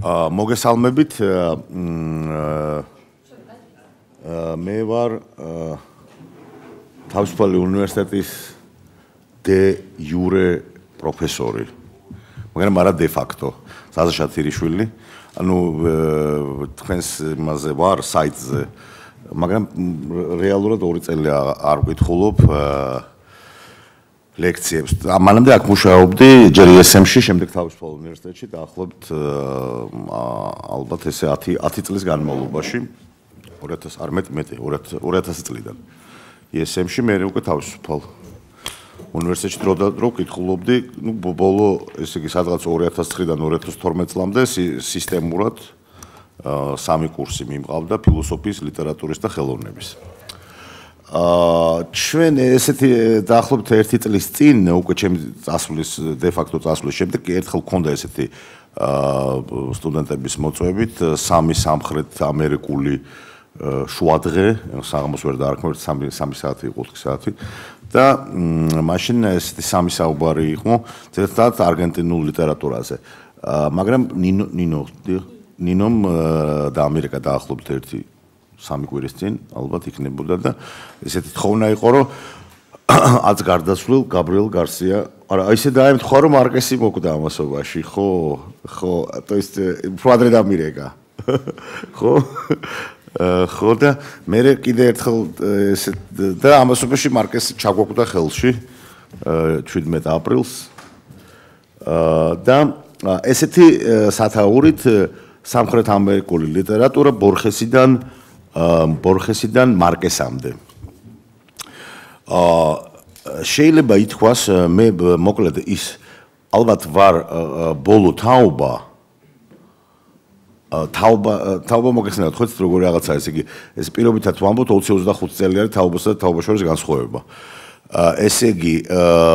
მოგესალმებით. მე ვარ თავისუფალი უნივერსიტეტის დე იურე პროფესორი. მაგრამ არა დე ფაქტო. ზაზა შათირიშვილი. ანუ თქვენს იმაზე ვარ საიტზე. მაგრამ რეალურად ორი წელი არ გითხულობ აა ლექციებს. მანამდე აქ მუშაობდი ჯერ ESM-ში, შემდეგ თავისუფალ უნივერსიტეტში დაახლოებით ალბათ ესე 10 10 წლის განმავლობაში 2000 არ მეტი მეტი 2000 წლიდან. ESM-ში მე უკვე თავისუფალ უნივერსიტეტში დრო დრო კითხულობდი, ну ბოლო ესე იგი სადღაც 2009-დან 2012 წლამდე სისტემურად სამი კურსი მიმყავდა ფილოსოფიის, ლიტერატურის და ხელოვნების. აა ჩვენ ესეთი დაახლოებით ერთი წლის წინ უკვე ჩემი წასვლის დე ფაქტო წასვლის შემდეგ ერთხელ მქონდა ესეთი აა სტუდენტების მოწვევით სამი სამხრეთ ამერიკული შუადღე საღამოს ვერ დაარქმევთ 3 3 საათი 4 საათი. და მაშინ ესეთი სამი საუბარი იყო ზედმეტად არგენტინულ ლიტერატურაზე. მაგრამ ნინო ნინო ნინომ და ამერიკა დაახლოებით ერთი სამი კვირის წინ ალბათ იქნებოდა და ესეთი თხოვნა იყო რომ აც გარდაცვლილ გაბრიელ გარსია არა აი ესე დაემთხვა რომ მარკესი მოკვდა ამასობაში ხო ხო то есть ფრადრე დამირეკა ხო ხო და მე კიდე ერთხელ ესე და ამასობაში მარკესი ჩაგვაკვდა ხელში 17 აპრილს და ესეთი სათაურით სამხრეთ ამერიკული ლიტერატურა ბორხესიდან ბორხესიდან მარკესამდე. აა შეიძლება ითქვას მე მოკლედ ის ალბათ ვარ ბოლო თაობა თაობა თაობა მოგეხსენებათ ხო როგორი რაღაცა ეს იგი ეს პირობითად ვამბობთ 20-25 წელი არის თაობასა და თაობა შორის განსხვავება. ესე იგი,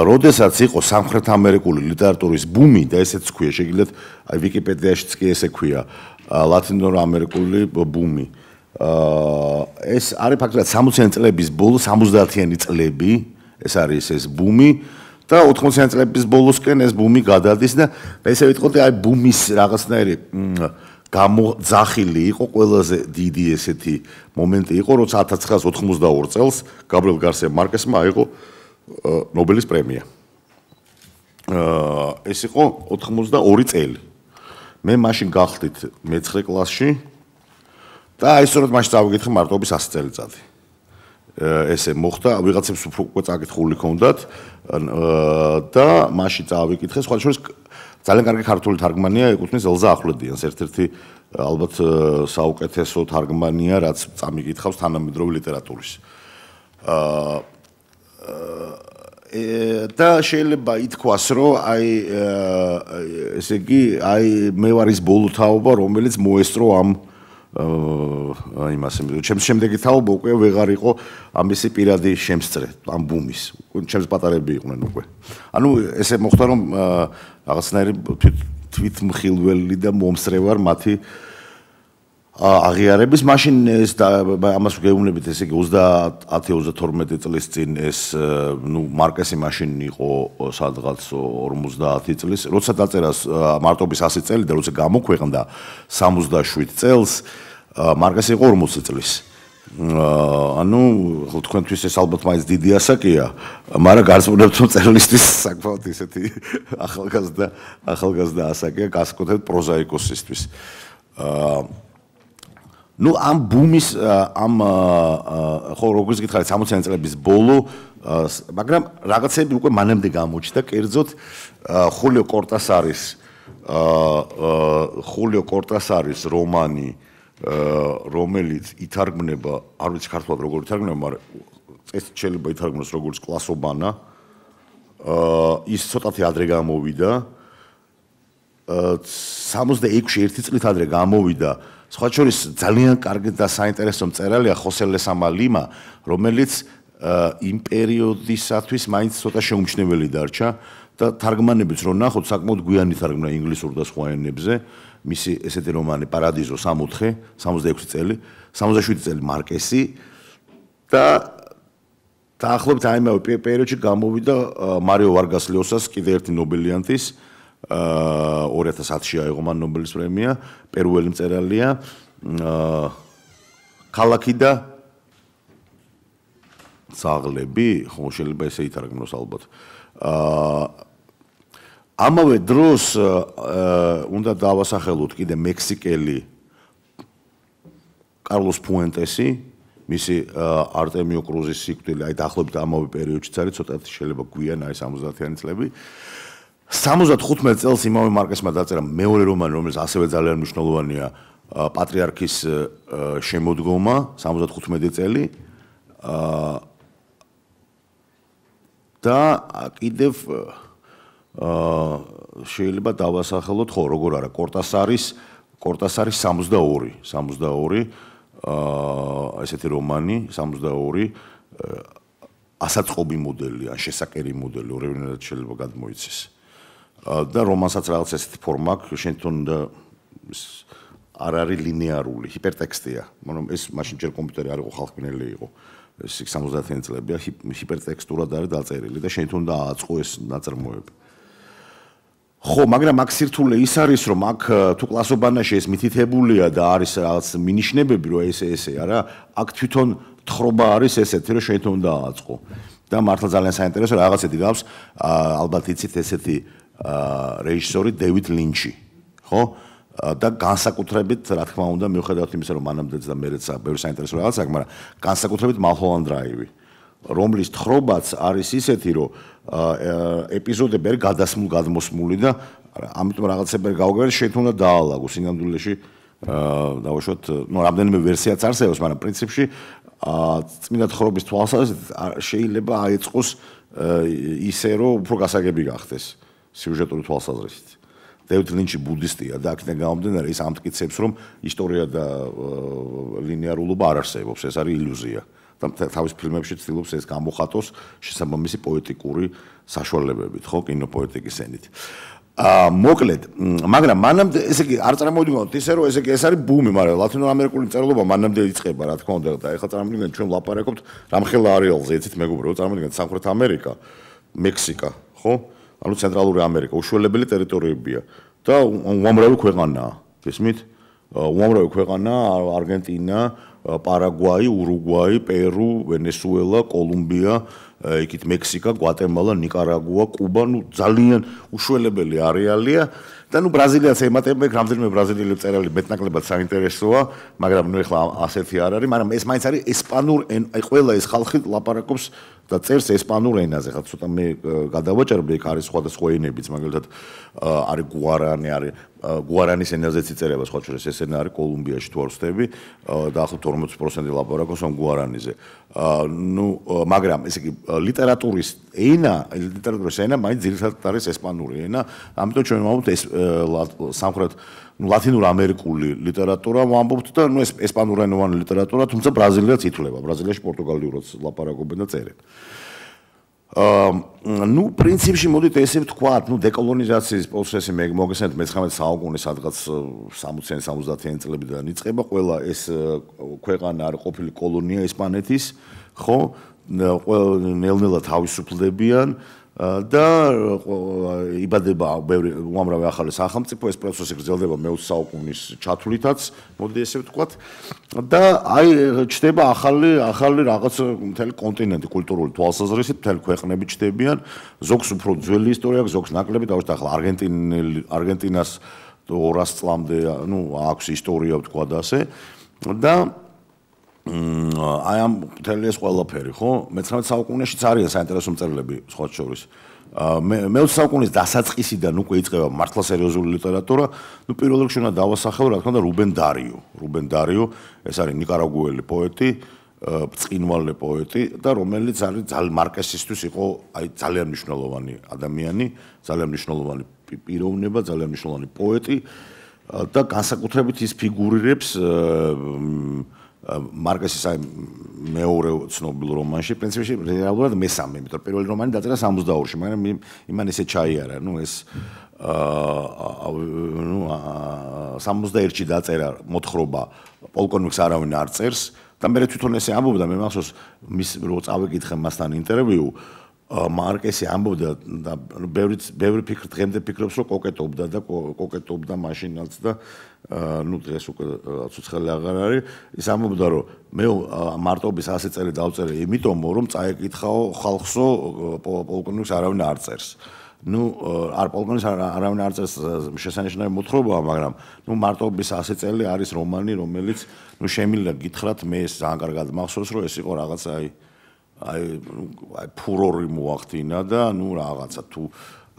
როდესაც იყო სამხრეთ ამერიკული ლიტერატურის ბუმი და ესეც ქვია, შეგიძლიათ აი ვიკიპედიაშიც კი ესე ქვია, ლათინურ ამერიკული ბუმი. აა ეს არის ფაქტობრივად 60-იანი წლების ბოლო 70-იანი წლები. ეს არის ეს ბუმი და 80-იანი წლების ბოლოსკენ ეს ბუმი გადადის და ესე ვიტყოდი აი ბუმის რაღაცნაირი გამოძახილი იყო ყველაზე დიდი ესეთი მომენტი იყო როცა 1982 წელს გაბრიელ გარსია მარკესმა აიღო ნობელის პრემია. აა ეს იყო 82 წელი. მე მაშინ გახდით მე-9 კლასში და აი სწორედ მაშინ წავიკითხე მარტობის 100 წელიწადი. ესე მოხდა, ვიღაცებს უკვე წაკითხული ქონდათ და მაშინ წავიკითხე, სხვა შორის ძალიან კარგი ქართული თარგმანია, ეკუთვნის ელზა ახვლედიანს, ერთ-ერთი ალბათ საუკეთესო თარგმანია, რაც წამიკითხავს თანამედროვე ლიტერატურის. აა და შეიძლება ითქვას, რომ აი ესე იგი, აი მე ვარ ის ბოლო თაობა, რომელიც მოესწრო ამ აა აა იმას ჩემს შემდეგი თაობა უკვე ვეღარ იყო ამისი პირადი შემსწრე ამ ბუმის. ჩემს პატარები იყვნენ უკვე. ანუ ესე მოხდა რომ რაღაცნაირი თვით მხილველი და მომსრევარ მათი აღიარების მაშინ ეს ამას გეუბნებით ესე იგი 30-32 წლის წინ ეს ნუ მარკესი მაშინ იყო სადღაც 50 წლის როცა დაწერა მარტობის 100 წელი და როცა გამოქვეყნდა 67 წელს მარკესი იყო 40 წლის. ანუ ხო თქვენთვის ეს ალბათ მაინც დიდი ასაკია. მაგრამ გარსმუნებთ რომ წერილისთვის საკმაოდ ისეთი ახალგაზრდა ახალგაზრდა ასაკია გასაკუთრებით პროზაიკოსისთვის. აა ну ამ ბუმის ამ ხო როგორც გითხარით 60-იან წლების ბოლო მაგრამ რაღაცები უკვე მანამდე გამოჩნდა კერძოდ ხულიო კორტასარის ხულიო კორტასარის რომანი რომელიც ითარგმნება არ ვიცი ქართულად როგორ ითარგმნება მაგრამ ეს შეიძლება ითარგმნოს როგორც კლასობანა აა ის ცოტათი ადრე გამოვიდა აა 66-ში ერთი წლით ადრე გამოვიდა სხვა შორის ძალიან კარგი და საინტერესო მწერალია ხოსე ლესამა ლიმა, რომელიც იმ პერიოდისათვის მაინც ცოტა შეუმჩნეველი დარჩა და თარგმანებიც რო ნახოთ, საკმაოდ გვიანი თარგმნა ინგლისურ და სხვა ენებზე. მისი ესეთი რომანი პარადიზო 64, 66 წელი, 67 წელი მარკესი და დაახლოებით აი მე პერიოდში გამოვიდა მარიო ვარგას ლიოსას კიდე ერთი ნობელიანტის აა 2010-ში აიღო მან ნობელის პრემია, პერუელი მწერალია. აა ქალაქი და ზაღლები, ხო შეიძლება ესე ითარგმნოს ალბათ. აა ამავე დროს უნდა დავასახელოთ კიდე მექსიკელი კარლოს ფუენტესი, მისი არტემიო კრუზის სიკვდილი, აი დაახლოებით ამავე პერიოდშიც არის, ცოტათი შეიძლება გვიან აი 70-იანი წლები. 75 წელს იმავე მარკესმა დაწერა მეორე რომანი, რომელიც ასევე ძალიან მნიშვნელოვანია, პატრიარქის შემოდგომა, 75 წელი. აა და კიდევ აა შეიძლება დავასახელოთ ხო როგორ არა კორტასარის კორტასარის 62 62 აა ესეთი რომანი 62 ასაწყობი მოდელი ან შესაკერი მოდელი ორივე შეიძლება გადმოიცეს და რომანსაც რაღაც ესეთი ფორმა აქვს შენ და არ არის ლინეარული ჰიპერტექსტია. მაგრამ ეს მაშინ ჯერ კომპიუტერი არ იყო ხალხმინელი იყო. ეს 70-იანი წლებია ჰიპერტექსტურად არის დაწერილი და შენ თვითონ დააწყო ეს ნაწარმოები. ხო, მაგრამ აქ სირთულე ის არის, რომ აქ თუ კლასობანაში ეს მითითებულია და არის რაღაც მინიშნებები, რომ ესე ესე არა, აქ თვითონ თხრობა არის ესეთი, რომ შეიძლება დააწყო. და მართლა ძალიან საინტერესო რაღაცეთი გავს, ალბათ იცით ესეთი რეჟისორი დევიდ ლინჩი, ხო? და განსაკუთრებით, რა თქმა უნდა, მიუხედავად იმისა, რომ მანამდეც და მერეც ბევრი საინტერესო რაღაცა აქვს, მაგრამ განსაკუთრებით მალჰოლანდ დრაივი. რომლის თხრობაც არის ისეთი, რომ ეპიზოდები არის გადასმულ გადმოსმული და ამიტომ რაღაცები გავგერ შეიძლება უნდა დაალაგოს ინამდვილეში აა დავუშვათ, ну, რამდენიმე ვერსიაც არსებობს, მაგრამ პრინციპში აა წმინდა თხრობის თვალსაზრისით შეიძლება აეწყოს ისე, რომ უფრო გასაგები გახდეს სიუჟეტური თვალსაზრისით. დევიდ ლინჩი ბუდისტია და აქედან გამომდინარე ის ამტკიცებს, რომ ისტორია და ლინეარულობა არ არსებობს, ეს არის ილუზია. და თავის ფილმებში ცდილობს ეს გამოხატოს შესაბამისი პოეტიკური საშუალებებით, ხო, კინოპოეტიკის ენით. აა მოკლედ, მაგრამ მანამდე ესე იგი არ წარმოვიდგინოთ ისე რომ ესე იგი ეს არის ბუმი, მაგრამ ლათინო-ამერიკული წერილობა მანამდე იწყება, რა თქმა უნდა, და ეხლა წარმოვიდგინოთ ჩვენ ლაპარაკობთ რამხელა არეალზე, იცით მეგობრო, წარმოვიდგინოთ სამხრეთ ამერიკა, მექსიკა, ხო? ანუ ცენტრალური ამერიკა, უშუალებელი ტერიტორიებია და უამრავი ქვეყანაა, გესმით? უამრავი ქვეყანაა, არგენტინა, პარაგვაი, ურუგვაი, პერუ, ვენესუელა, კოლუმბია, იქით მექსიკა, გვატემალა, ნიკარაგუა, კუბა, ну ძალიან უშველებელი არეალია და ну ბრაზილიაც ემატება, რამდენიმე ბრაზილიელი წერალი მეტნაკლებად საინტერესოა, მაგრამ ну ეხლა ასეთი არ არის, მაგრამ ეს მაინც არის ესპანურ, აი ყველა ეს ხალხი ლაპარაკობს და წერს ესპანურ ენაზე, ხა ცოტა მე გადავაჭერებ, იქ არის სხვადასხვა ენებიც, მაგალითად არის გუარანი, არის გუარანის ენაზეც იწერება სხვა შორის ეს ენა არის კოლუმბიაში თუ არ ვსწრები დაახლოებით 40% ლაპარაკობს ამ გუარანიზე. ნუ მაგრამ ესე იგი ლიტერატურის ენა, ლიტერატურის ენა მაინც ძირითადად არის ესპანური ენა, ამიტომ ჩვენ ვამბობთ ეს სამხრეთ ნუ ლათინურ ამერიკული ლიტერატურა ვამბობთ და ნუ ეს ესპანურენოვანი ლიტერატურა, თუმცა ბრაზილიაც ითვლება, ბრაზილიაში პორტუგალიურად ლაპარაკობენ და წერენ. აა ნუ პრინციპში მოდით ესე ვთქვათ, ნუ დეკოლონიზაციის პროცესი მე მოგესმენთ მე-19 საუკუნის სადღაც 60-იან 70-იან წლებიდან იწყება, ყველა ეს ქვეყანა არის ყოფილი კოლონია ესპანეთის, ხო? ყველა ნელ-ნელა თავისუფლდებიან. და იბადება ბევრი უამრავი ახალი სახელმწიფო ეს პროცესი გრძელდება მე-20 საუკუნის ჩათვლითაც მოდი ესე ვთქვათ. და აი ჩდება ახალი ახალი რაღაც მთელი კონტინენტი კულტურული თვალსაზრისით მთელი ქვეყნები ჩდებიან. ზოგს უფრო ძველი ისტორია აქვს ზოგს ნაკლები და ახლა არგენტინელი არგენტინას 200 წლამდე ну აქვს ისტორია ვთქვა და ასე. და აი ამ მთელი ეს ყველაფერი, ხო? მე-19 საუკუნეშიც არიან საინტერესო მწერლები სხვა შორის. მე მე-20 საუკუნის დასაწყისიდან უკვე იწყება მართლა სერიოზული ლიტერატურა. ნუ პირველ რიგში უნდა დავასახელო, რა თქმა უნდა, რუბენ დარიო. რუბენ დარიო, ეს არის ნიკარაგუელი პოეტი, ბწყინვალე პოეტი და რომელიც არის ძალ მარკესისთვის იყო აი ძალიან მნიშვნელოვანი ადამიანი, ძალიან მნიშვნელოვანი პიროვნება, ძალიან მნიშვნელოვანი პოეტი და განსაკუთრებით ის ფიგურირებს მარკესის აი მეორე ცნობილ რომანში პრინციპში რეალურად მესამე, იმიტომ რომ პირველი რომანი დაწერა 62-ში, მაგრამ იმან ესე ჩაიარა, ну ეს აა ну 61-ში დაწერა მოთხრობა პოლკოვნიკს არავინ არ წერს და მე თვითონ ესე ამბობდა, მე მახსოვს მის რო წავეკითხე მასთან ინტერვიუ მარკესი ამბობდა და ბევრი ბევრი ფიქრ დღემდე ფიქრობს რომ კოკეტობდა და კოკეტობდა მაშინაც და ну დღეს უკვე ცოცხალი აღარ არის ის ამბობდა რომ მე მარტობის 100 წელი დავწერე იმიტომ რომ წაეკითხაო ხალხსო პოლკოვნიკს არავინ არ წერს ну არ პოლკოვნიკს არავინ არ წერს შესანიშნავი მოთხრობაა მაგრამ ну მარტობის 100 წელი არის რომანი რომელიც ну შემიძლია გითხრათ მე ეს ძალიან კარგად მახსოვს რომ ეს იყო რაღაცა აი აი აი ფურორი მოახდინა და ნუ რაღაცა თუ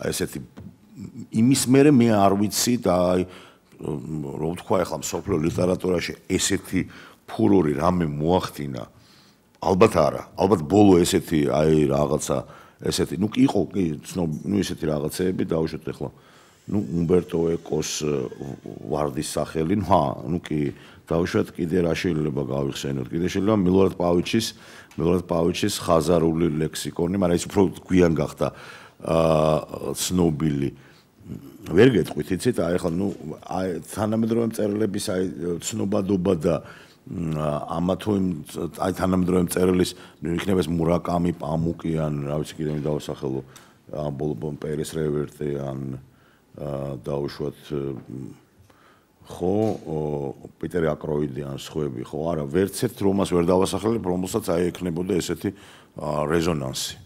ესეთი იმის მერე მე არ ვიცი და აი რო ვთქვა ახლა სოფლიო ლიტერატურაში ესეთი ფურორი რამე მოახდინა. ალბათ არა. ალბათ ბოლო ესეთი აი რაღაცა ესეთი ნუ იყო კი ცნობ ნუ ესეთი რაღაცეები დაუშვეთ ახლა. ნუ უმბერტო ეკოს ვარდის სახელი ნუ ნუ კი. დაუშვათ კიდე რა შეიძლება გავიხსენოთ. კიდე შეიძლება მილორად პავიჩის მილორად პავიჩის ხაზარული ლექსიკონი მაგრამ ის უფრო გვიან გახდა აა ცნობილი. ვერ გეტყვით იცით? აი ხა ნუ აი თანამედროვე მწერლების აი ცნობადობა და ამა თუ აი თანამედროვე მწერლის ნუ იქნება ეს მურაკამი პამუკი ან რა ვიცი კიდე დავასახელო ან ბოლბონ პერის რევერტი ან აა დაუშვათ ხო პიტერ აკროიდი ან სხვები ხო არა ვერც ერთ რომას ვერ დავასახელებ რომელსაც აი ექნებოდა ესეთი რეზონანსი.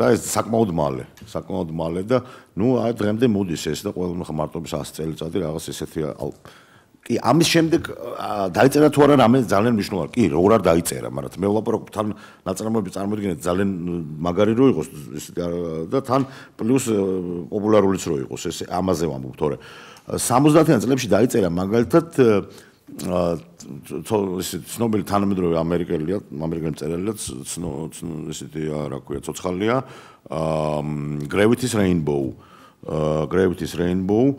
და ეს საკმაოდ მალე საკმაოდ მალე და ნუ აი დღემდე მოდის ეს და ყველა ხა მარტობის 100 წელიწადი რაღაც ესეთი კი ამის შემდეგ დაიწერა თუ არა რამე ძალიან მნიშვნელოვანი კი როგორ არ დაიწერა მაგრამ მე ვლაპარაკობ თან ნაწარმოები წარმოიდგინეთ ძალიან მაგარი რო იყოს და თან პლუს პოპულარულიც რო იყოს ეს ამაზე ვამბობ თორე 70-იან წლებში დაიწერა მაგალითად ის ცნობილი თანამედროვე ამერიკელია, ამერიკელი მწერალია, ისეთი რა ქვია, ცოცხალია, Gravity's Rainbow. Gravity's Rainbow.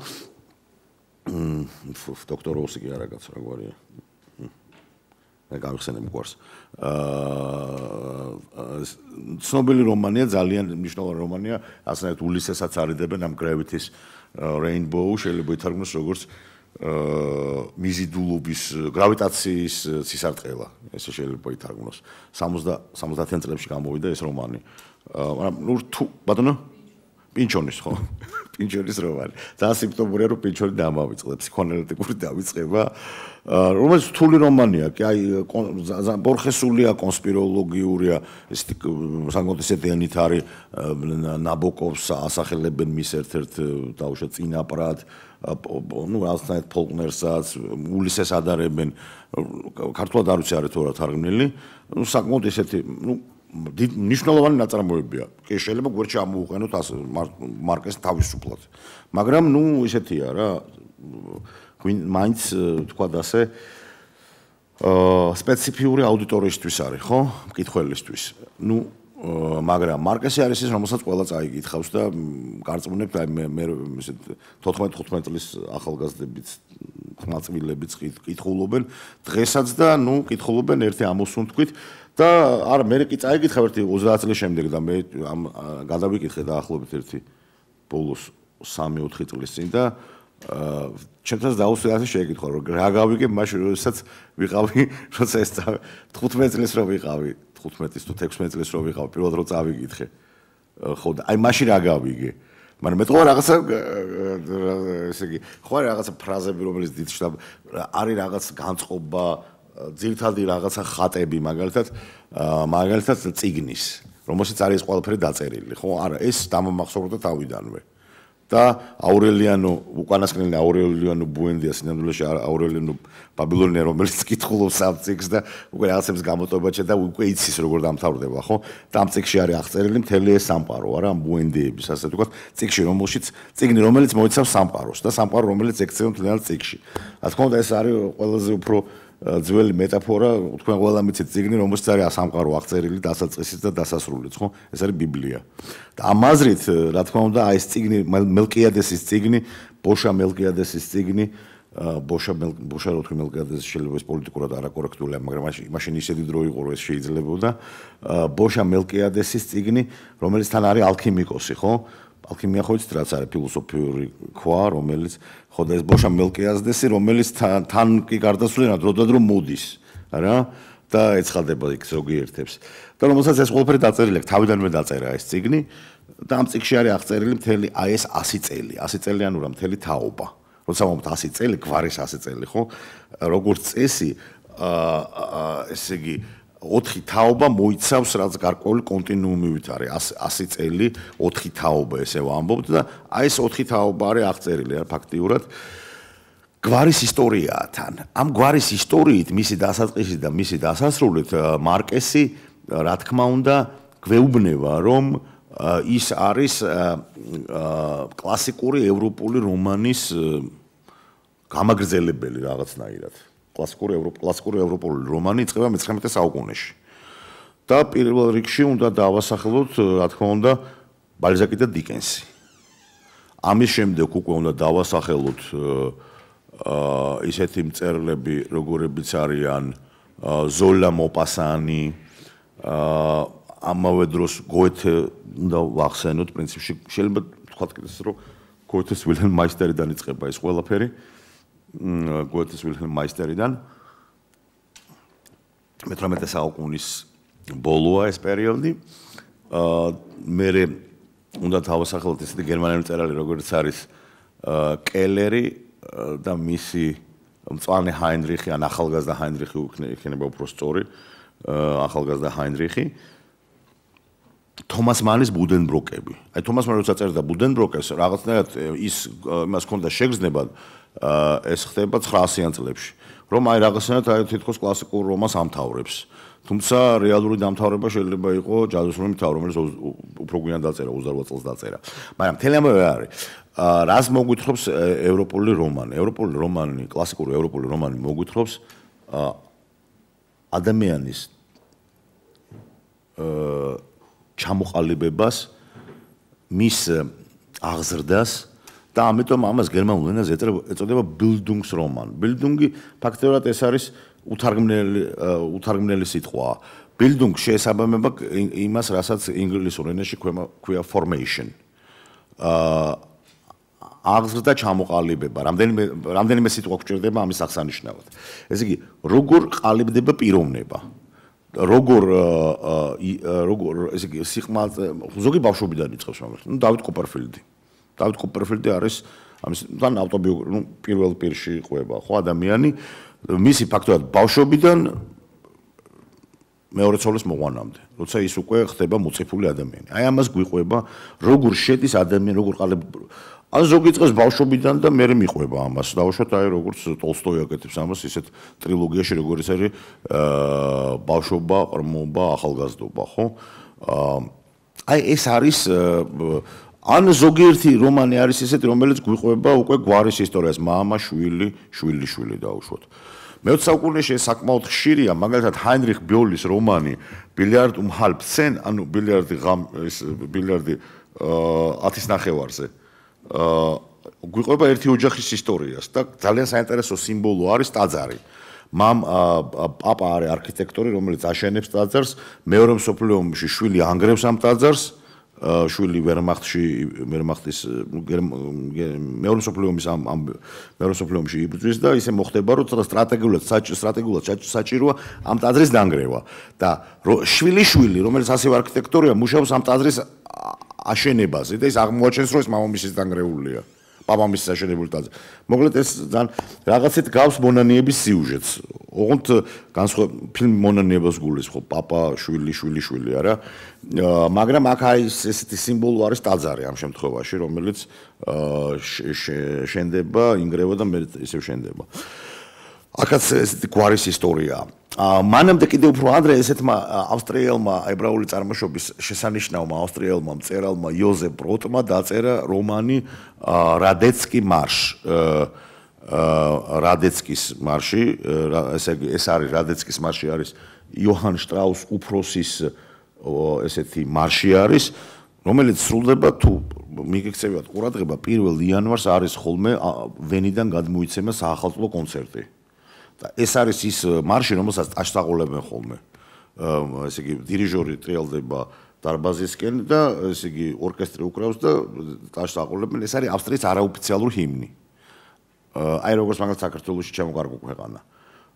დოქტორ როსი კი არა კაც რა გვარია. და გავიხსენებ გვარს. აა ცნობილი რომანია, ძალიან მნიშვნელოვანი რომანია, ასეთ ულისესაც არიდებენ ამ Gravity's Rainbow, შეიძლება ითარგმნოს როგორც აა მიზიდულობის გრავიტაციის ცისარტყელა, ესე შეიძლება ითარგმნოს. 60 70-იან წლებში გამოვიდა ეს რომანი. აა მაგრამ ნუ თუ ბატონო პინჩონის ხო? პინჩონის რომანი. და სიმპტომურია რომ პინჩონი დამავიწყდა, ფსიქოანალიტიკური დავიწყება. აა რომელიც თული რომანია, კი აი ბორხესულია კონსპიროლოგიურია, ეს საკუთარ ესეთიანით არის ნაბოკოვს ასახელებენ მის ერთ-ერთ დაუშვა წინაპრად. ну რაღაცნაირად ფოლკნერსაც ულისეს ადარებენ ქართულად არ ვიცი არის თუ რა თარგმნილი ну საკმაოდ ესეთი ну ნიშნულოვანი ნაწარმოებია. კი შეიძლება გვერდში ამოუყენოთ ას მარკეს თავისუფლად. მაგრამ ნუ ისეთია რა. მაინც თქვა და ასე აა სპეციფიური აუდიტორიისთვის არის, ხო? მკითხველისთვის. ნუ მაგრამ მარკესი არის ის, რომელსაც ყველა წაიგითხავს და გარწმუნებთ აი მე ისე 14-15 წლის ახალგაზრდებიც ხმაწვილებიც კითხულობენ დღესაც და ნუ კითხულობენ ერთი ამოსუნ თქვით და არა მე კი წაიგითხავ ერთი 30 წლის შემდეგ და მე ამ გადავიკითხე და ახლობით ერთი ბოლოს 3-4 წლის წინ და აა ჩემთანაც დაუსვი ასე შეეკითხა რომ რა გავიგე მაშინ როდესაც ვიყავი როცა ეს 15 წლის რო ვიყავი 15-ის თუ 16 წლის რო ვიყავ პირველად რო წავიკითხე ხო და აი მაშინ რა გავიგე? მაგრამ მე თქო რაღაცა ესე იგი ხო რაღაცა ფრაზები რომელიც დიდ შტაბ არის რაღაც განწყობა ძირთადი რაღაცა ხატები მაგალითად მაგალითად ციგნის რომელშიც არის ყველაფერი დაწერილი ხო? არა ეს დამამახსოვრდა თავიდანვე. და აურელიანო უკანასკნელი აურელიანო ბუენდია სინამდვილეში აურელიანო ბაბილონია რომელიც კითხულობს ამ ციკს და უკვე რაღაცებს გამოტოვებაჩა და უკვე იცის როგორ დამთავრდება ხო? და ამ ციკში არის აღწერილი მთელი ეს სამყარო არა ამ ბუენდიების ასე ვთქვათ ციკში რომელშიც ციგნი რომელიც მოიცავს სამყაროს და სამყარო რომელიც ექცევა მთლიანად ციკში რა თქმა უნდა ეს არის ყველაზე უფრო ძველი მეტაფორა, თქვენ ყველა მიცეთ ციგნი, რომელშიც არის სამყარო აღწერილი დასაწყისით და დასასრულიც, ხო? ეს არის ბიბლია. და ამაზრით, რა თქმა უნდა, აი ეს ციგნი მელკიადესის ციგნი, ბოშა მელკიადესის ციგნი, ბოშა ბოშა რო თქვი მელკიადესი შეიძლება ეს პოლიტიკურად არაკორექტულია, მაგრამ მაშინ ისეთი დრო იყო, რომ ეს შეიძლებოდა. ბოშა მელკიადესის ციგნი, რომელიც თან არის ალქიმიკოსი, ხო? ალქიმია ხო იცით რაც არის ფილოსოფიური ქვა, რომელიც ხო და ეს ბოშა მელკიაზდესი, რომელიც თან კი გარდაცვლილად დროდადრო მოდის, რა? და ეცხადება იქ ზოგიერთებს. და რომელსაც ეს ყველაფერი დაწერილი აქვს, თავიდანვე დაწერა ეს ციგნი და ამ ციგში არის აღწერილი მთელი აი ეს 100 წელი, 100 წელიანი რა მთელი თაობა. როცა მომთ 100 წელი, გვარის 100 წელი, ხო? როგორც წესი აა ესე იგი 4 თაობა მოიცავს რაც გარკვეული კონტინუუმივით არის 100 წელი 4 თაობა ესე ვამბობთ და აი ეს 4 თაობა არის აღწერილი რა ფაქტიურად. გვარის ისტორიაა თან ამ გვარის ისტორიით მისი დასაწყისი და მისი დასასრულით მარკესი რა თქმა უნდა გვეუბნება რომ ის არის კლასიკური ევროპული რომანის გამაგრძელებელი რაღაცნაირად კლასიკური ევროპ კლასიკური ევროპული რომანი იწყება მე-19 საუკუნეში. და პირველ რიგში უნდა დავასახელოთ, რა თქმა უნდა, ბალზაკი და დიკენსი. ამის შემდეგ უკვე უნდა დავასახელოთ აა ისეთი მწერლები, როგორებიც არიან ზოლა მოპასანი, აა ამავე დროს გოეთე და ვახსენოთ პრინციპში შეიძლება თქვა კიდეს რომ გოეთეს ვილჰელმ მაისტერიდან იწყება ეს ყველაფერი. აა გოეთეს ვილჰელმ მაისტერიდან მე-18 საუკუნის ბოლოა ეს პერიოდი. აა მე უნდა თავსახელოთ ესეთი გერმანელი მწერალი როგორც არის აა კელერი და მისი მწვანე ჰაინრიხი ან ახალგაზრდა ჰაინრიხი იქნება უფრო სწორი აა ახალგაზრდა ჰაინრიხი თომას მანის ბუდენბროკები. აი თომას მანი როცა წერდა ბუდენბროკეს რაღაცნაირად ის იმას ჰქონდა შეგრძნება ეს ხდება 900-იან წლებში. რომ აი რაღაცნაირად აი თითქოს კლასიკურ რომას ამთავრებს. თუმცა რეალური დამთავრება შეიძლება იყოს ჯადოსნური მთავრობა, რომელიც უფრო გვიან დაწერა, 28 წელს დაწერა. მაგრამ თელი ამბავი არის. რას მოგვითხრობს ევროპული რომანი? ევროპული რომანი, კლასიკური ევროპული რომანი მოგვითხრობს ადამიანის ჩამოყალიბებას, მის აღზრდას და ამიტომ ამას გერმანულ ენაზე ეწოდება Bildungsroman. Bildungi ფაქტობრივად ეს არის უთარგმნელი უთარგმნელი სიტყვაა. Bildung შეესაბამება იმას, რასაც ინგლისურ ენაში ქვია formation. აა აღზრდა ჩამოყალიბება. რამდენიმე რამდენიმე სიტყვა გვჭირდება ამის აღსანიშნავად. ესე იგი, როგორ ყალიბდება პიროვნება? როგორ როგორ ესე იგი, სიხმაზე ზოგი ბავშვობიდან იწყებს მაგრამ. ნუ დავით კოპერფილდი. დავით კოპერფილდი არის ამის თან ავტობიოგრაფი, ნუ პირველ პირში ყვება, ხო ადამიანი მისი ფაქტობრივად ბავშვობიდან მეორე ცოლის მოყვანამდე, როცა ის უკვე ხდება მოწიფული ადამიანი. აი ამას გვიყვება, როგორ შედის ადამიანი, როგორ ყალებ ან ზოგი წეს ბავშვობიდან და მე მეყვება ამას. დავუშვათ აი როგორც ტოლსტოი აკეთებს ამას ისეთ ტრილოგიაში როგორც არის აა ბავშვობა, ყრმობა, ახალგაზრდობა, ხო? აა აი ეს არის ან ზოგიერთი რომანი არის ესეთი, რომელიც გვიყვება უკვე გვარის ისტორიას, мама, შვილი, შვილი, შვილი დაუშვოთ. მე-20 საუკუნეში ეს საკმაოდ ხშირია, მაგალითად ჰაინრიხ ბიოლის რომანი ბილიარდ um halb zehn, ანუ ბილიარდი ღამ ეს ბილიარდი აა 10-ის ნახევარზე. აა გვიყვება ერთი ოჯახის ისტორიას და ძალიან საინტერესო სიმბოლო არის ტაძარი. მამ პაპა არის არქიტექტორი, რომელიც აშენებს ტაძარს, მეორე მსოფლიო ომში შვილი ანგრევს ამ ტაძარს. შვილი ვერმახტში ვერმახტის მეორე სოფლიომის ამ ამ მეორე სოფლიომში იბრძვის და ისე მოხდება რომ ცოტა სტრატეგიულად სტრატეგიულად საჭიროა ამ ტაძრის დანგრევა. და შვილი შვილი რომელიც ასევე არქიტექტორია მუშაობს ამ ტაძრის აშენებაზე და ის აღმოაჩენს რომ ეს მამამისის დანგრეულია პაპამის საშენებული ტაძარი. მოკლედ ეს ძალიან რაღაცით გავს მონანიების სიუჟეტს. ოღონდ განსხვავ ფილმ მონანიებას გულის ხო პაპა შვილი შვილი შვილი არა. მაგრამ აქ აი ესეთი სიმბოლო არის ტაძარი ამ შემთხვევაში, რომელიც შენდება, ინგრევა და მე ისევ შენდება. აქაც ესეთი გვარის ისტორიაა. მანამდე კიდე უფრო ადრე ესეთმა ავსტრიელმა ებრაული წარმოშობის შესანიშნავმა ავსტრიელმა მწერალმა იოზეფ ბროტმა დაწერა რომანი რადეცკი მარშ რადეცკის მარში ესე ეს არის რადეცკის მარში არის იოჰან შტრაუს უფროსის ესეთი მარში არის რომელიც სრულდება თუ მიგექცევათ ყურადღება 1 იანვარს არის ხოლმე ვენიდან გადმოიცემა საახალწლო კონცერტი და ეს არის ის მარში, რომელსაც აშთაღოლებენ ხოლმე. ესე იგი, დირიჟორი ტრიალდება დარბაზისკენ და ესე იგი, ორკესტრი უკრავს და აშთაღოლებენ. ეს არის ავსტრიის არაოფიციალური ჰიმნი. აი როგორც მაგალითად საქართველოსში ჩამოგარგო ქვეყანა.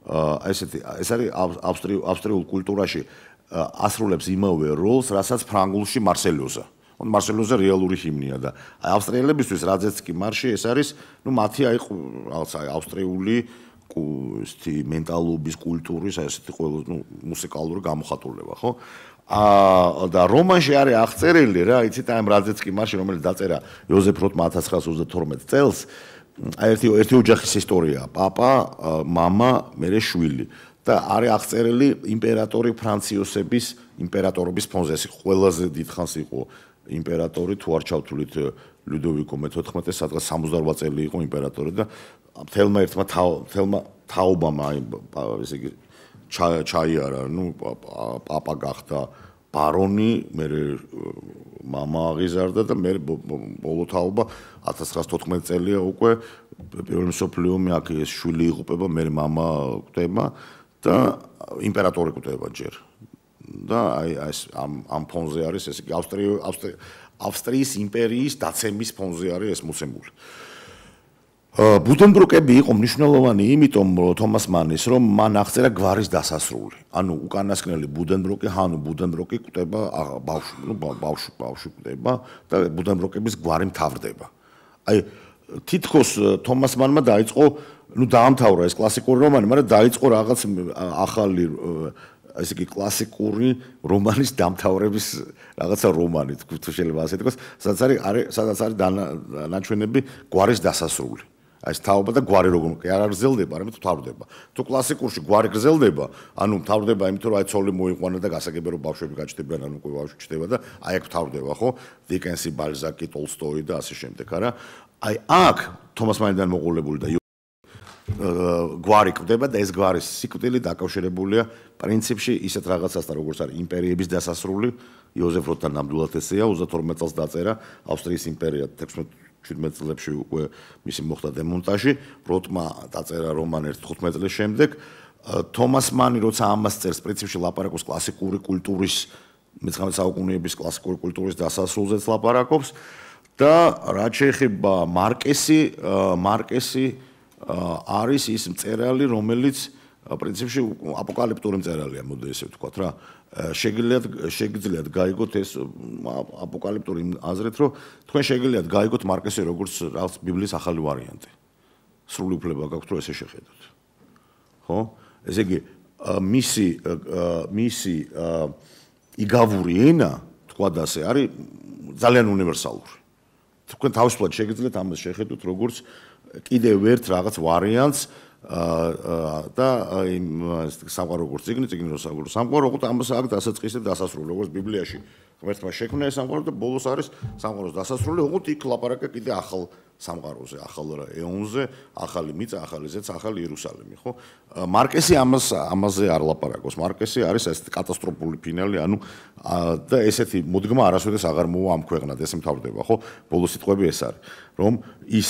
აა ესეთი ეს არის ავსტრიულ ავსტრიულ კულტურაში ასრულებს იმავე როლს, რასაც ფრანგულში მარსელიოზა. он მარსელიოზა რეალური ჰიმნია და ავსტრიელებისთვის რაზეც კი მარში ეს არის, ну მათი აი რაღაცა ავსტრიული კუსტი მენტალობის კულტურის ესეთი ყველა ну მუსიკალური გამოხატულება, ხო? აა და რომანში არის აღწერილი რა, იცით აი რაზეც კი მარში რომელიც დაწერა იოზეფ როტმა 1932 წელს, აი ერთი ერთი ოჯახის ისტორია, papa, mama, მერე შვილი. და არის აღწერილი იმპერატორი ფრანციოსების იმპერატორობის ფონზე, ეს ყველაზე დიდხანს იყო იმპერატორი თუ არ ჩავთulit ლუდოვიკო მე-14 სადღაც 68 წელი იყო იმპერატორი და თელმა ერთმა თელმა თაობამ აი ესე იგი ჩაიარა, ну папа გახდა ბარონი, მე мама აღიზარდა და მე ბოლო თაობა 1914 წელია უკვე პირველი მსოფლიო ომი აქ ეს შვილი იღუპება, მე мама კვდება და იმპერატორი კვდება ჯერ. და აი ეს ამ ამ ფონზე არის ეს ავსტრია ავსტრიის იმპერიის დაცემის ფონზე არის ეს მოცემული. ბუდენბრუკები იყო მნიშვნელოვანი იმიტომ თომას მანის რომ მან აღწერა გვარის დასასრული. ანუ უკანასკნელი ბუდენბრუკი, ჰანუ ბუდენბრუკი კვდება ბავშვი, ნუ ბავშვი, ბავშვი კვდება და ბუდენბრუკების გვარი მთავრდება. აი თითქოს თომას მანმა დაიწყო ну დაამთავრა ეს კლასიკური რომანი, მაგრამ დაიწყო რაღაც ახალი ესე იგი კლასიკური რომანის დამთავრების რაღაცა რომანი, თუ შეიძლება ასე თქვას, სადაც არის სადაც არის ნაჩვენები გვარის დასასრული. აი ეს თაობა და გვარი როგორ კი არ გრძელდება, არამედ თავდება. თუ კლასიკურში გვარი გრძელდება, ანუ თავდება იმიტომ რომ აი ცოლი მოიყვანა და გასაგებია რომ ბავშვები გაჩნდებიან, ანუ უკვე ბავშვი ჩდება და აი აქ თავდება, ხო? დიკენსი, ბალზაკი, ტოლსტოი და ასე შემდეგ, არა? აი აქ თომას მაინდან მოყოლებული და გვარი კვდება და ეს გვარის სიკვდილი დაკავშირებულია პრინციპში ისეთ რაღაცასთან როგორც არის იმპერიების დასასრული. იოზეფ როტა ნამდვილად ესეა 32 წელს დაწერა ავსტრიის იმპერია 16-17 წლებში უკვე მისი მოხდა დემონტაჟი. როტმა დაწერა რომანი 15 წლის შემდეგ. თომას მანი როცა ამას წერს პრინციპში ლაპარაკობს კლასიკური კულტურის მე-19 საუკუნეების კლასიკური კულტურის დასასრულზეც ლაპარაკობს. და რაც შეეხება მარკესი მარკესი არის ის მწერალი, რომელიც პრინციპში აპოკალიფტური მწერალია, მოდი ესე ვთქვათ რა. შეგიძლიათ შეგიძლიათ გაიგოთ ეს აპოკალიფტური აზრით, რომ თქვენ შეგიძლიათ გაიგოთ მარკესი როგორც რაღაც ბიბლიის ახალი ვარიანტი. სრული უფლება გაქვთ რომ ესე შეხედოთ. ხო? ესე იგი მისი მისი იგავური ენა, თქვა და ასე არის ძალიან უნივერსალური. თქვენ თავისუფლად შეგიძლიათ ამას შეხედოთ როგორც კიდევ ერთ რაღაც ვარიანტს და იმ სამყარო როგორც ციგნი, ციგნი რო სამყარო, სამყარო როგორც ამას აქ დასაწყისებ დასასრული, როგორც ბიბლიაში ღმერთმა შექმნა ეს სამყარო და ბოლოს არის სამყაროს დასასრული, როგორც იქ ლაპარაკა კიდე ახალ სამყაროზე, ახალ ეონზე, ახალი მიწა, ახალი ზეც, ახალი იერუსალიმი, ხო? მარკესი ამას ამაზე არ ლაპარაკობს. მარკესი არის ეს კატასტროფული ფინალი, ანუ და ესეთი მოდგმა არასოდეს აღარ მოვა ამ ქვეყნად, ესე მთავრდება, ხო? ბოლოს სიტყვები ეს არის, რომ ის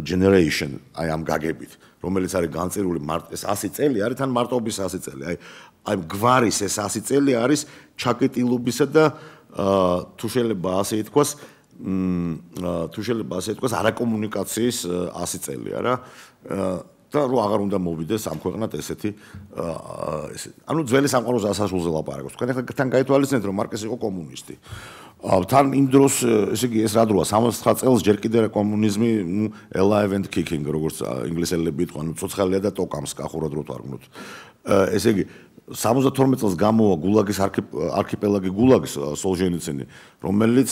generation, აი ამ გაგებით, რომელიც არის განწერული ეს 100 წელი არის თან მარტოობის 100 წელი. აი აი გვარის ეს 100 წელი არის ჩაკეტილობისა და თუ შეიძლება ასე ითქვას, მ თუ შეიძლება ასე ითქვას, არაკომუნიკაციის 100 წელი არა. და რო აღარ უნდა მოვიდეს ამ ქვეყნად ესეთი ეს ანუ ძველი სამყაროს ასასრულზე ლაპარაკობს. თქვენ ახლა თან გაითვალისწინეთ რომ მარკესი იყო კომუნისტი. თან იმ დროს ესე იგი ეს რა დროა 69 წელს ჯერ კიდევ კომუნიზმი ნუ alive and kicking როგორც ინგლისელები იტყვიან ნუ ცოცხალია და ტოკამს კახურად რო თარგმნოთ ესე იგი 72 წელს გამოვა გულაგის არქიპელაგი გულაგის სოლჟენიცინი რომელიც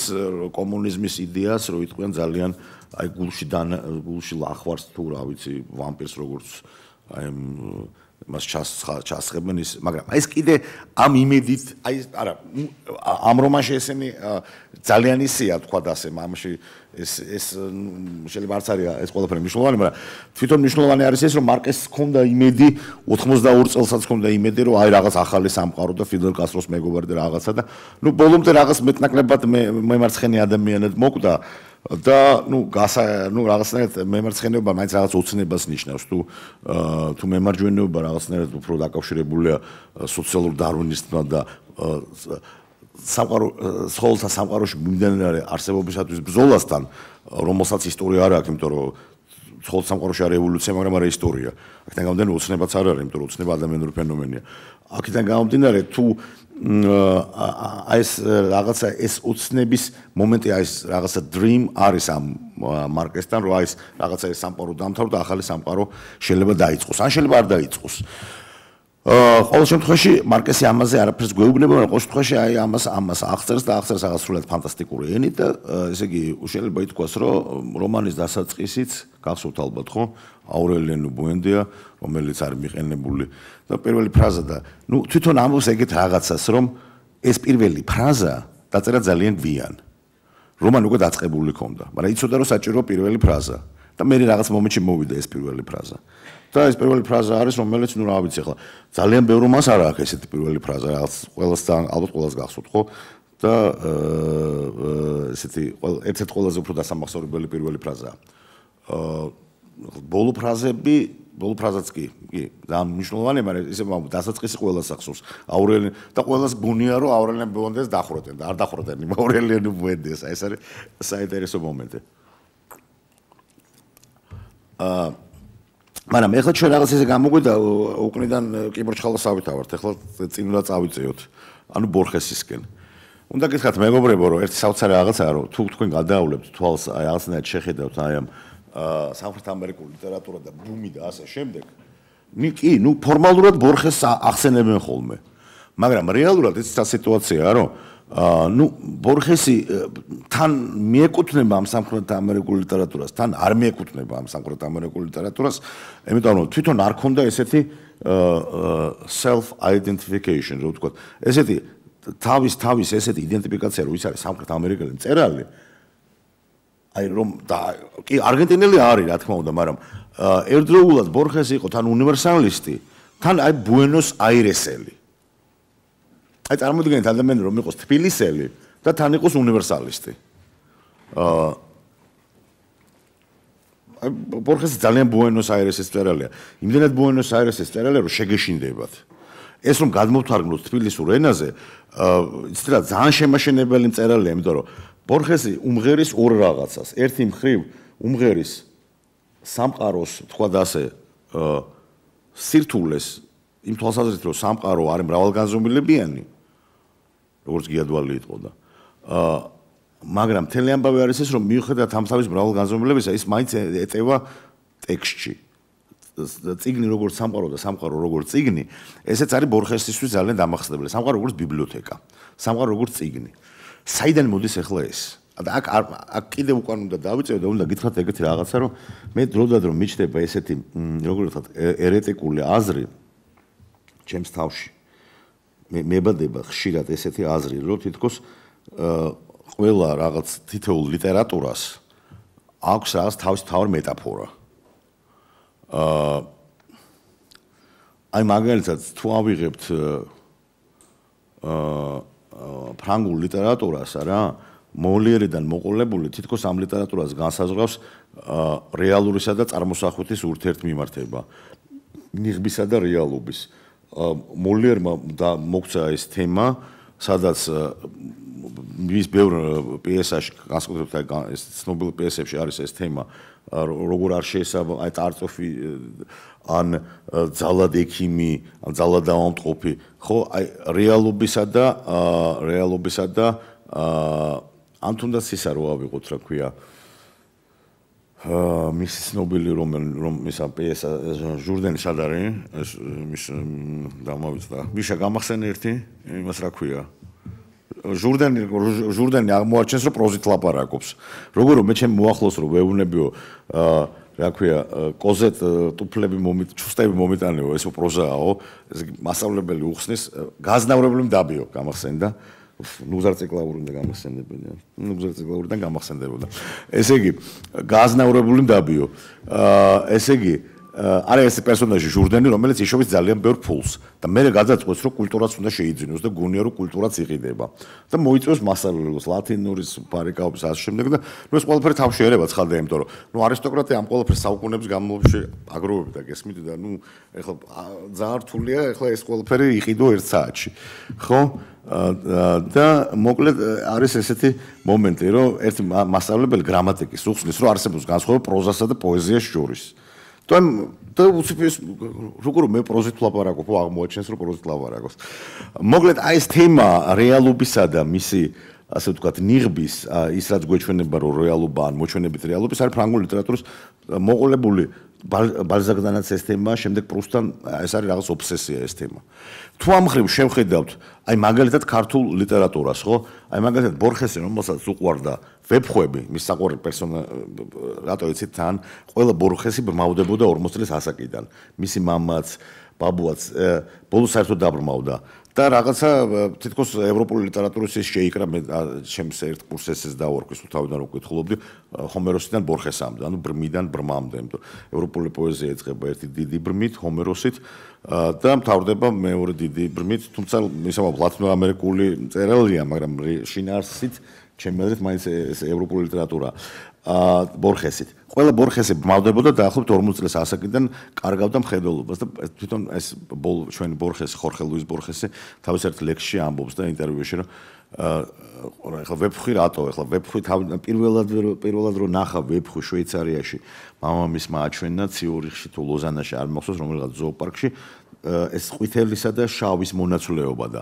კომუნიზმის იდეას რო იტყვიან ძალიან აი გულში გულში ლახვარს თუ რა ვიცი ვამპირს როგორც აი მას ჩასხებენ ის მაგრამ ეს კიდე ამ იმედით აი არა ამ რომანში ესენი ძალიან ისია თქვა და ასე მამში ეს ეს შეიძლება არც არის ეს ყველაფერი მნიშვნელოვანი მაგრამ თვითონ მნიშვნელოვანი არის ეს რომ მარკეს ჰქონდა იმედი 82 წელსაც ჰქონდა იმედი რომ აი რაღაც ახალი სამყარო და ფიდელ კასტროს მეგობარი და რაღაცა და ნუ ბოლომდე რაღაც მეტნაკლებად მე მემარცხენე ადამიანად მოკვდა და ნუ გასა ნუ რაღაცნაირად მემარცხენეობა მაინც რაღაც უცნებას ნიშნავს თუ თუ მემარჯვენეობა რაღაცნაირად უფრო დაკავშირებულია სოციალურ დარვინიზმთან და სამყარო სხოლთა სამყაროში მიმდინარე არსებობისათვის ბრძოლასთან რომელსაც ისტორია არ აქვს იმიტომ რომ ცხოველ სამყაროში არა რევოლუცია, მაგრამ არა ისტორია. აქედან გამომდინარე უცნებაც არ არის, იმიტომ რომ უცნება ადამიანური ფენომენია. აქედან გამომდინარე თუ აი ეს რაღაცა ეს უცნების მომენტი აი ეს რაღაცა dream არის ამ მარკესთან, რომ აი ეს რაღაცა ეს სამყარო დამთავრდა, ახალი სამყარო შეიძლება დაიწყოს. ან შეიძლება არ დაიწყოს. აა ყოველ შემთხვევაში მარკესი ამაზე არაფერს გვეუბნება, მაგრამ ყოველ შემთხვევაში აი ამას ამას აღწერს და აღწერს რაღაც სულად ფანტასტიკური ენით და ესე იგი შეიძლება ითქვას, რომ რომანის დასაწყისიც გახსოვთ ალბათ, ხო? აურელიენო ბუენდია, რომელიც არის მიყენებული და პირველი ფრაზა და ნუ თვითონ ამბობს ეგეთ რაღაცას, რომ ეს პირველი ფრაზა დაწერა ძალიან გვიან. რომან უკვე დაწყებული ქონდა, მაგრამ იცოდა რომ საჭირო პირველი ფრაზა და მე რაღაც მომენტში მოვიდა ეს პირველი ფრაზა. და ეს პირველი ფრაზა არის რომელიც ნუ რა ვიცი ახლა ძალიან ბევრი მას არ აქვს ესეთი პირველი ფრაზა რაღაც ყველას ალბათ ყველას გახსოვთ ხო? და ესეთი ერთ-ერთი ყველაზე უფრო დასამახსოვრებელი პირველი ფრაზაა. აა ბოლო ფრაზები ბოლო ფრაზაც კი კი ძალიან მნიშვნელოვანია მაგრამ ისე დასაწყისი ყველას ახსოვს. აურელი და ყველას გუნია რომ აურელიან ბონდეს დახუროდნენ და არ დახუროდნენ აურელიან ბონდეს ეს არის საინტერესო მომენტი. აა მაგრამ ეხლა ჩვენ რაღაც ესე გამოგვიდა უკნიდან კიბორჩხალას ავითავართ ეხლა წინულა წავიწეოთ ანუ ბორხესისკენ. უნდა გითხრათ მეგობრებო რომ ერთი საოცარი რაღაცაა რომ თუ თქვენ გადაავლებთ თვალს აი რაღაცნაირად შეხედავთ აი ამ სამხრეთ ამერიკული ლიტერატურა და ბუმი და ასე შემდეგ ნი კი ნუ ფორმალურად ბორხეს ახსენებენ ხოლმე. მაგრამ რეალურად ეს სიტუაციაა რომ აა ნუ ბორხესი თან მიეკუთვნება ამ სამხრეთ ამერიკულ ლიტერატურას, თან არ მიეკუთვნება ამ სამხრეთ ამერიკულ ლიტერატურას, იმიტომ რომ თვითონ არ ქონდა ესეთი აა self identification, რო ვთქვა. ესეთი თავის თავის ესეთი იდენტიფიკაცია, რო ის არის სამხრეთ ამერიკელი მწერალი. აი რომ და კი არგენტინელი არის, რა თქმა უნდა, მაგრამ ერთდროულად ბორხესი იყო თან უნივერსალისტი, თან აი ბუენოს აირესელი. აი წარმოიდგინეთ ადამიანი რომ იყოს თბილისელი და თან იყოს უნივერსალისტი. აა ბორხესი ძალიან ბუენოს აირესის წერალია. იმდენად ბუენოს აირესის წერალია რომ შეგეშინდებათ. ეს რომ გადმოვთარგმნოთ თბილისურ ენაზე, აა რა ძალიან შემაშენებელი წერალია, იმიტომ რომ ბორხესი უმღერის ორ რაღაცას. ერთი მხრივ უმღერის სამყაროს, თქვა და ასე აა სირთულეს იმ თვალსაზრისით რომ სამყარო არის მრავალგანზომილებიანი, როგორც გიადვალი იყო და აა მაგრამ მთელი ამბავი არის ეს რომ მიუხედავად ამ თავის მრავალ განზომილებისა ის მაინც ეტევა ტექსტში. ციგნი როგორც სამყარო და სამყარო როგორც ციგნი ესეც არის ბორხესისთვის ძალიან დამახსნებელი. სამყარო როგორც ბიბლიოთეკა სამყარო როგორც ციგნი საიდან მოდის ახლა ეს? და აქ აქ კიდე უკან უნდა დავიწევ და უნდა გითხრათ ეგეთი რაღაცა რომ მე დროდადრო რომ მიჩნდება ესეთი როგორ ვთქვათ ერეტიკული აზრი ჩემს თავში მებადება ხშირად ესეთი აზრი, რომ თითქოს ყველა რაღაც თითოეულ ლიტერატურას აქვს რაღაც თავის თავი მეტაფორა. აა აი მაგალითად თუ ავიღებთ აა ფრანგულ ლიტერატურას რა მოლიერიდან მოყოლებული თითქოს ამ ლიტერატურას განსაზღვრავს რეალურისა და წარმოსახვითის ურთიერთმიმართება ნიღბისა და რეალობის. აა მოლიერმა და მოგცა ეს თემა, სადაც მის ბევრ პიესაში, განსაკუთრებით ეს ცნობილ პიესებში არის ეს თემა, როგორ არ შეესაბ აი წარწოფი ან ძალად ექიმი, ან ძალად დაამტყოფი, ხო, აი რეალობისა და რეალობისა და ან თუნდაც ისა რო ავიღოთ, რა ქვია, აა მის ცნობილი რომ რომ ისა პიესა ჟურდენი სად არის? ეს მის დამავიწყდა. მიშა გამახსენე ერთი იმას რა ქვია? ჟურდენი ჟურდენი აღმოაჩენს რომ პროზით ლაპარაკობს. როგორ მე ჩემ მოახლოს რომ ვეუბნებიო აა რა ქვია კოზეთ ტუფლები მომით ჩუსტები მომიტანეო ესო პროზააო ეს მასავლებელი უხსნის გაზნაურებული მდაბიო გამახსენდა ნუგზარციკლაური უნდა გამახსენდებოდა. ნუგზარციკლაურიდან გამახსენდებოდა. ესე იგი, გაზნაურებული მდაბიო. აა ესე იგი, არა ეს პერსონაჟი ჟურდენი რომელიც იშოვის ძალიან ბევრ ფულს და მე გადაწყვეტს რომ კულტურაც უნდა შეიძინოს და გონია რომ კულტურაც იყიდება და მოიწევს მასალურს ლათინურის ბარიკაობის ასე შემდეგ და ნუ ეს ყველაფერი თავში ერება ცხადია იმიტომ რომ ნუ არისტოკრატია ამ ყველაფერს საუკუნეების განმავლობაში აგროვებდა გესმით და ნუ ეხლა ძალიან რთულია ეხლა ეს ყველაფერი იყიდო ერთ საათში ხო და მოკლედ არის ესეთი მომენტი რომ ერთი მასწავლებელი გრამატიკის უხსნის რომ არსებობს განსხვავება პროზასა და პოეზიას შორის. და და უცებ როგორ მე პროზით ლაპარაკობ აღმოაჩენს რომ პროზით ლაპარაკობს. მოკლედ აი ეს თემა რეალობისა და მისი ასე ვთქვათ ნიღბის ის რაც გვეჩვენება რომ რეალობა ან მოჩვენებით რეალობის არის ფრანგული ლიტერატურის მოყოლებული ბალზაკდანაც ეს თემა შემდეგ პრუსთან ეს არის რაღაც ობსესია ეს თემა თუ ამ ხრივ შევხედავთ, აი მაგალითად ქართულ ლიტერატურას, ხო? აი მაგალითად ბორხესი, რომელსაც უყვარდა ვებხვები, მის საყვარელ პერსონა რატო იცით თან, ყველა ბორხესი ბრმავდებოდა 40 წლის ასაკიდან. მისი მამაც, ბაბუაც ბოლოს საერთოდ დაბრმავდა. და რაღაცა თითქოს ევროპული ლიტერატურის ის შეიკრა მე ჩემს ერთ კურს ესეც დავარქვის თუ თავიდან უკითხულობდი ჰომეროსიდან ბორხესამდე, ანუ ბრმიდან ბრმამდე, იმიტომ ევროპული პოეზია ეწყება ერთი დიდი ბრმით, ჰომეროსით და მთავრდება მეორე დიდი ბრმით, თუმცა მისამა ლათინოამერიკული მწერალია, მაგრამ შინაარსით ჩემი აზრით მაინც ეს ევროპული ლიტერატურაა. ა ბორხესით. ყველა ბორხესი მავდებოდა დაახლოებით 40 წელს ასაკიდან კარგავდა მხედველობას და თვითონ ეს ბოლ ჩვენი ბორხესი ხორხე ლუის ბორხესი თავის ერთ ლექსში ამბობს და ინტერვიუში რომ აა ეხლა ვებხვი რატო? ეხლა ვებხვი პირველად პირველად რო ნახა ვებხვი შვეიცარიაში მამამის მააჩვენა ციურიხში თუ ლოზანაში არ მახსოვს რომელიღაც ზოოპარკში ეს ყვითელისა და შავის მონაცვლეობა და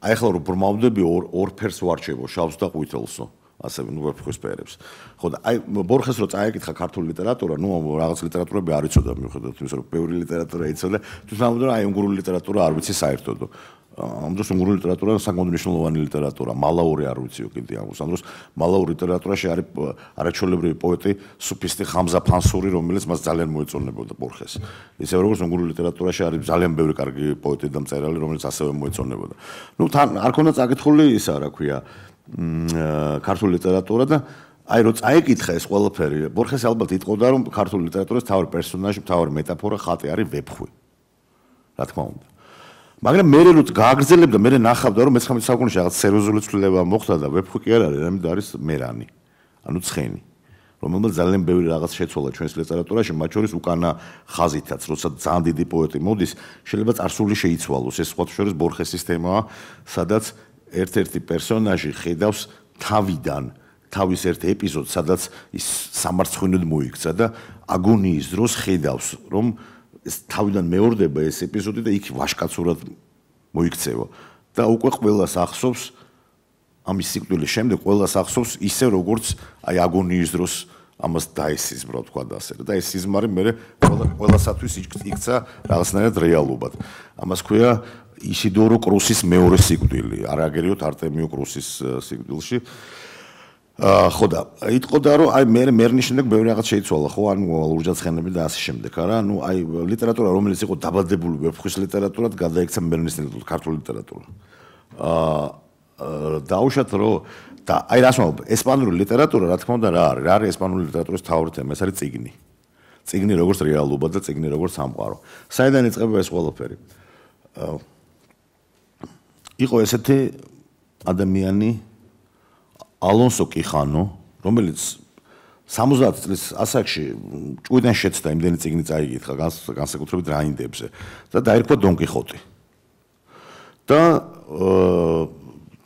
აი ეხლა რო ბრმავდები ორ ორ ფერს ვარჩევო შავს და ყვითელსო ასე ნუ ვეფხვის პერებს. ხო და აი ბორხეს რო წაიკითხა ქართული ლიტერატურა, ნუ რაღაც ლიტერატურები არ იცოდა მიუხედავად იმისა, რომ ბევრი ლიტერატურა იცოდა, თვითონ რომ აი უნგრული ლიტერატურა არ ვიცი საერთოდ. ამ დროს უნგრული ლიტერატურა საკმაოდ მნიშვნელოვანი ლიტერატურა, მალაური არ ვიციო კიდე ამ დროს. ამ დროს მალაური ლიტერატურაში არის არაჩვეულებრივი პოეტი სუფისტი ხამზა ფანსური, რომელიც მას ძალიან მოეწონებოდა ბორხეს. ისე როგორც უნგრული ლიტერატურაში არის ძალიან ბევრი კარგი პოეტი და მწერალი, რომელიც ასევე მოეწონებოდა. ნუ თან არ ქონდა წაკითხული ისა, რა ქვია, ქართული ლიტერატურა და აი რო წაიკითხა ეს ყველაფერი ბორხეს ალბათ იტყოდა რომ ქართული ლიტერატურის თავი პერსონაჟი, თავი მეტაფორა ხატი არის ვებხვი. რა თქმა უნდა. მაგრამ მე რო გააგრძელებდა, მე ნახავდა რომ მე-19 საუკუნეში რაღაც სერიოზული ცვლილება მოხდა და ვებხვი კი არ არის, ამიტომ არის მერანი. ანუ ცხენი. რომელმაც ძალიან ბევრი რაღაც შეცვალა ჩვენს ლიტერატურაში, მათ შორის უკანა ხაზითაც, როცა ძალიან დიდი პოეტი მოდის, შეიძლება წარსული შეიცვალოს. ეს სხვა შორის ბორხესის თემაა, სადაც ერთ-ერთი პერსონაჟი ხედავს თავიდან. თავის ერთ ეპიზოდს, სადაც ის სამარცხვინოდ მოიქცა და აგონიის დროს ხედავს, რომ ეს თავიდან მეორდება ეს ეპიზოდი და იქ ვაშკაცურად მოიქცევა. და უკვე ყველას ახსოვს ამის სიკვდილის შემდეგ ყველას ახსოვს ისე როგორც აი აგონიის დროს ამას დაესიზმრო თქვა და ასე. და ეს სიზმარი მე ყველა ყველასათვის იქცა რაღაცნაირად რეალობად. ამას ქვია ისიდორო კრუსის მეორე სიკვდილი, არაგერიოთ არტემიო კრუსის სიკვდილში. აა ხო და იტყოდა რომ აი მე მერნის შემდეგ ბევრი რაღაც შეიცვალა ხო? ანუ ლურჯაცხენები და ასე შემდეგ არა? ანუ აი ლიტერატურა რომელიც იყო დაბადებული ვეფხვის ლიტერატურად გადაიქცა მერნის ლიტერატურა ქართული ლიტერატურა. აა დაუშვათ რომ და აი რას მომობ ესპანური ლიტერატურა რა თქმა უნდა რა არის? რა არის ესპანური ლიტერატურის თავი თემა? ეს არის ციგნი ციგნი როგორც რეალობა და ციგნი როგორც სამყარო. საიდან იწყება ეს ყველაფერი? აა იყო ესეთი ადამიანი ალონსო კიხანო, რომელიც 70 წლის ასაკში ჭუიდან შეცდა იმდენი წიგნი წაიგითხა განსაკუთრებით რაინდებზე და დაირქვა დონ კიხოტი. და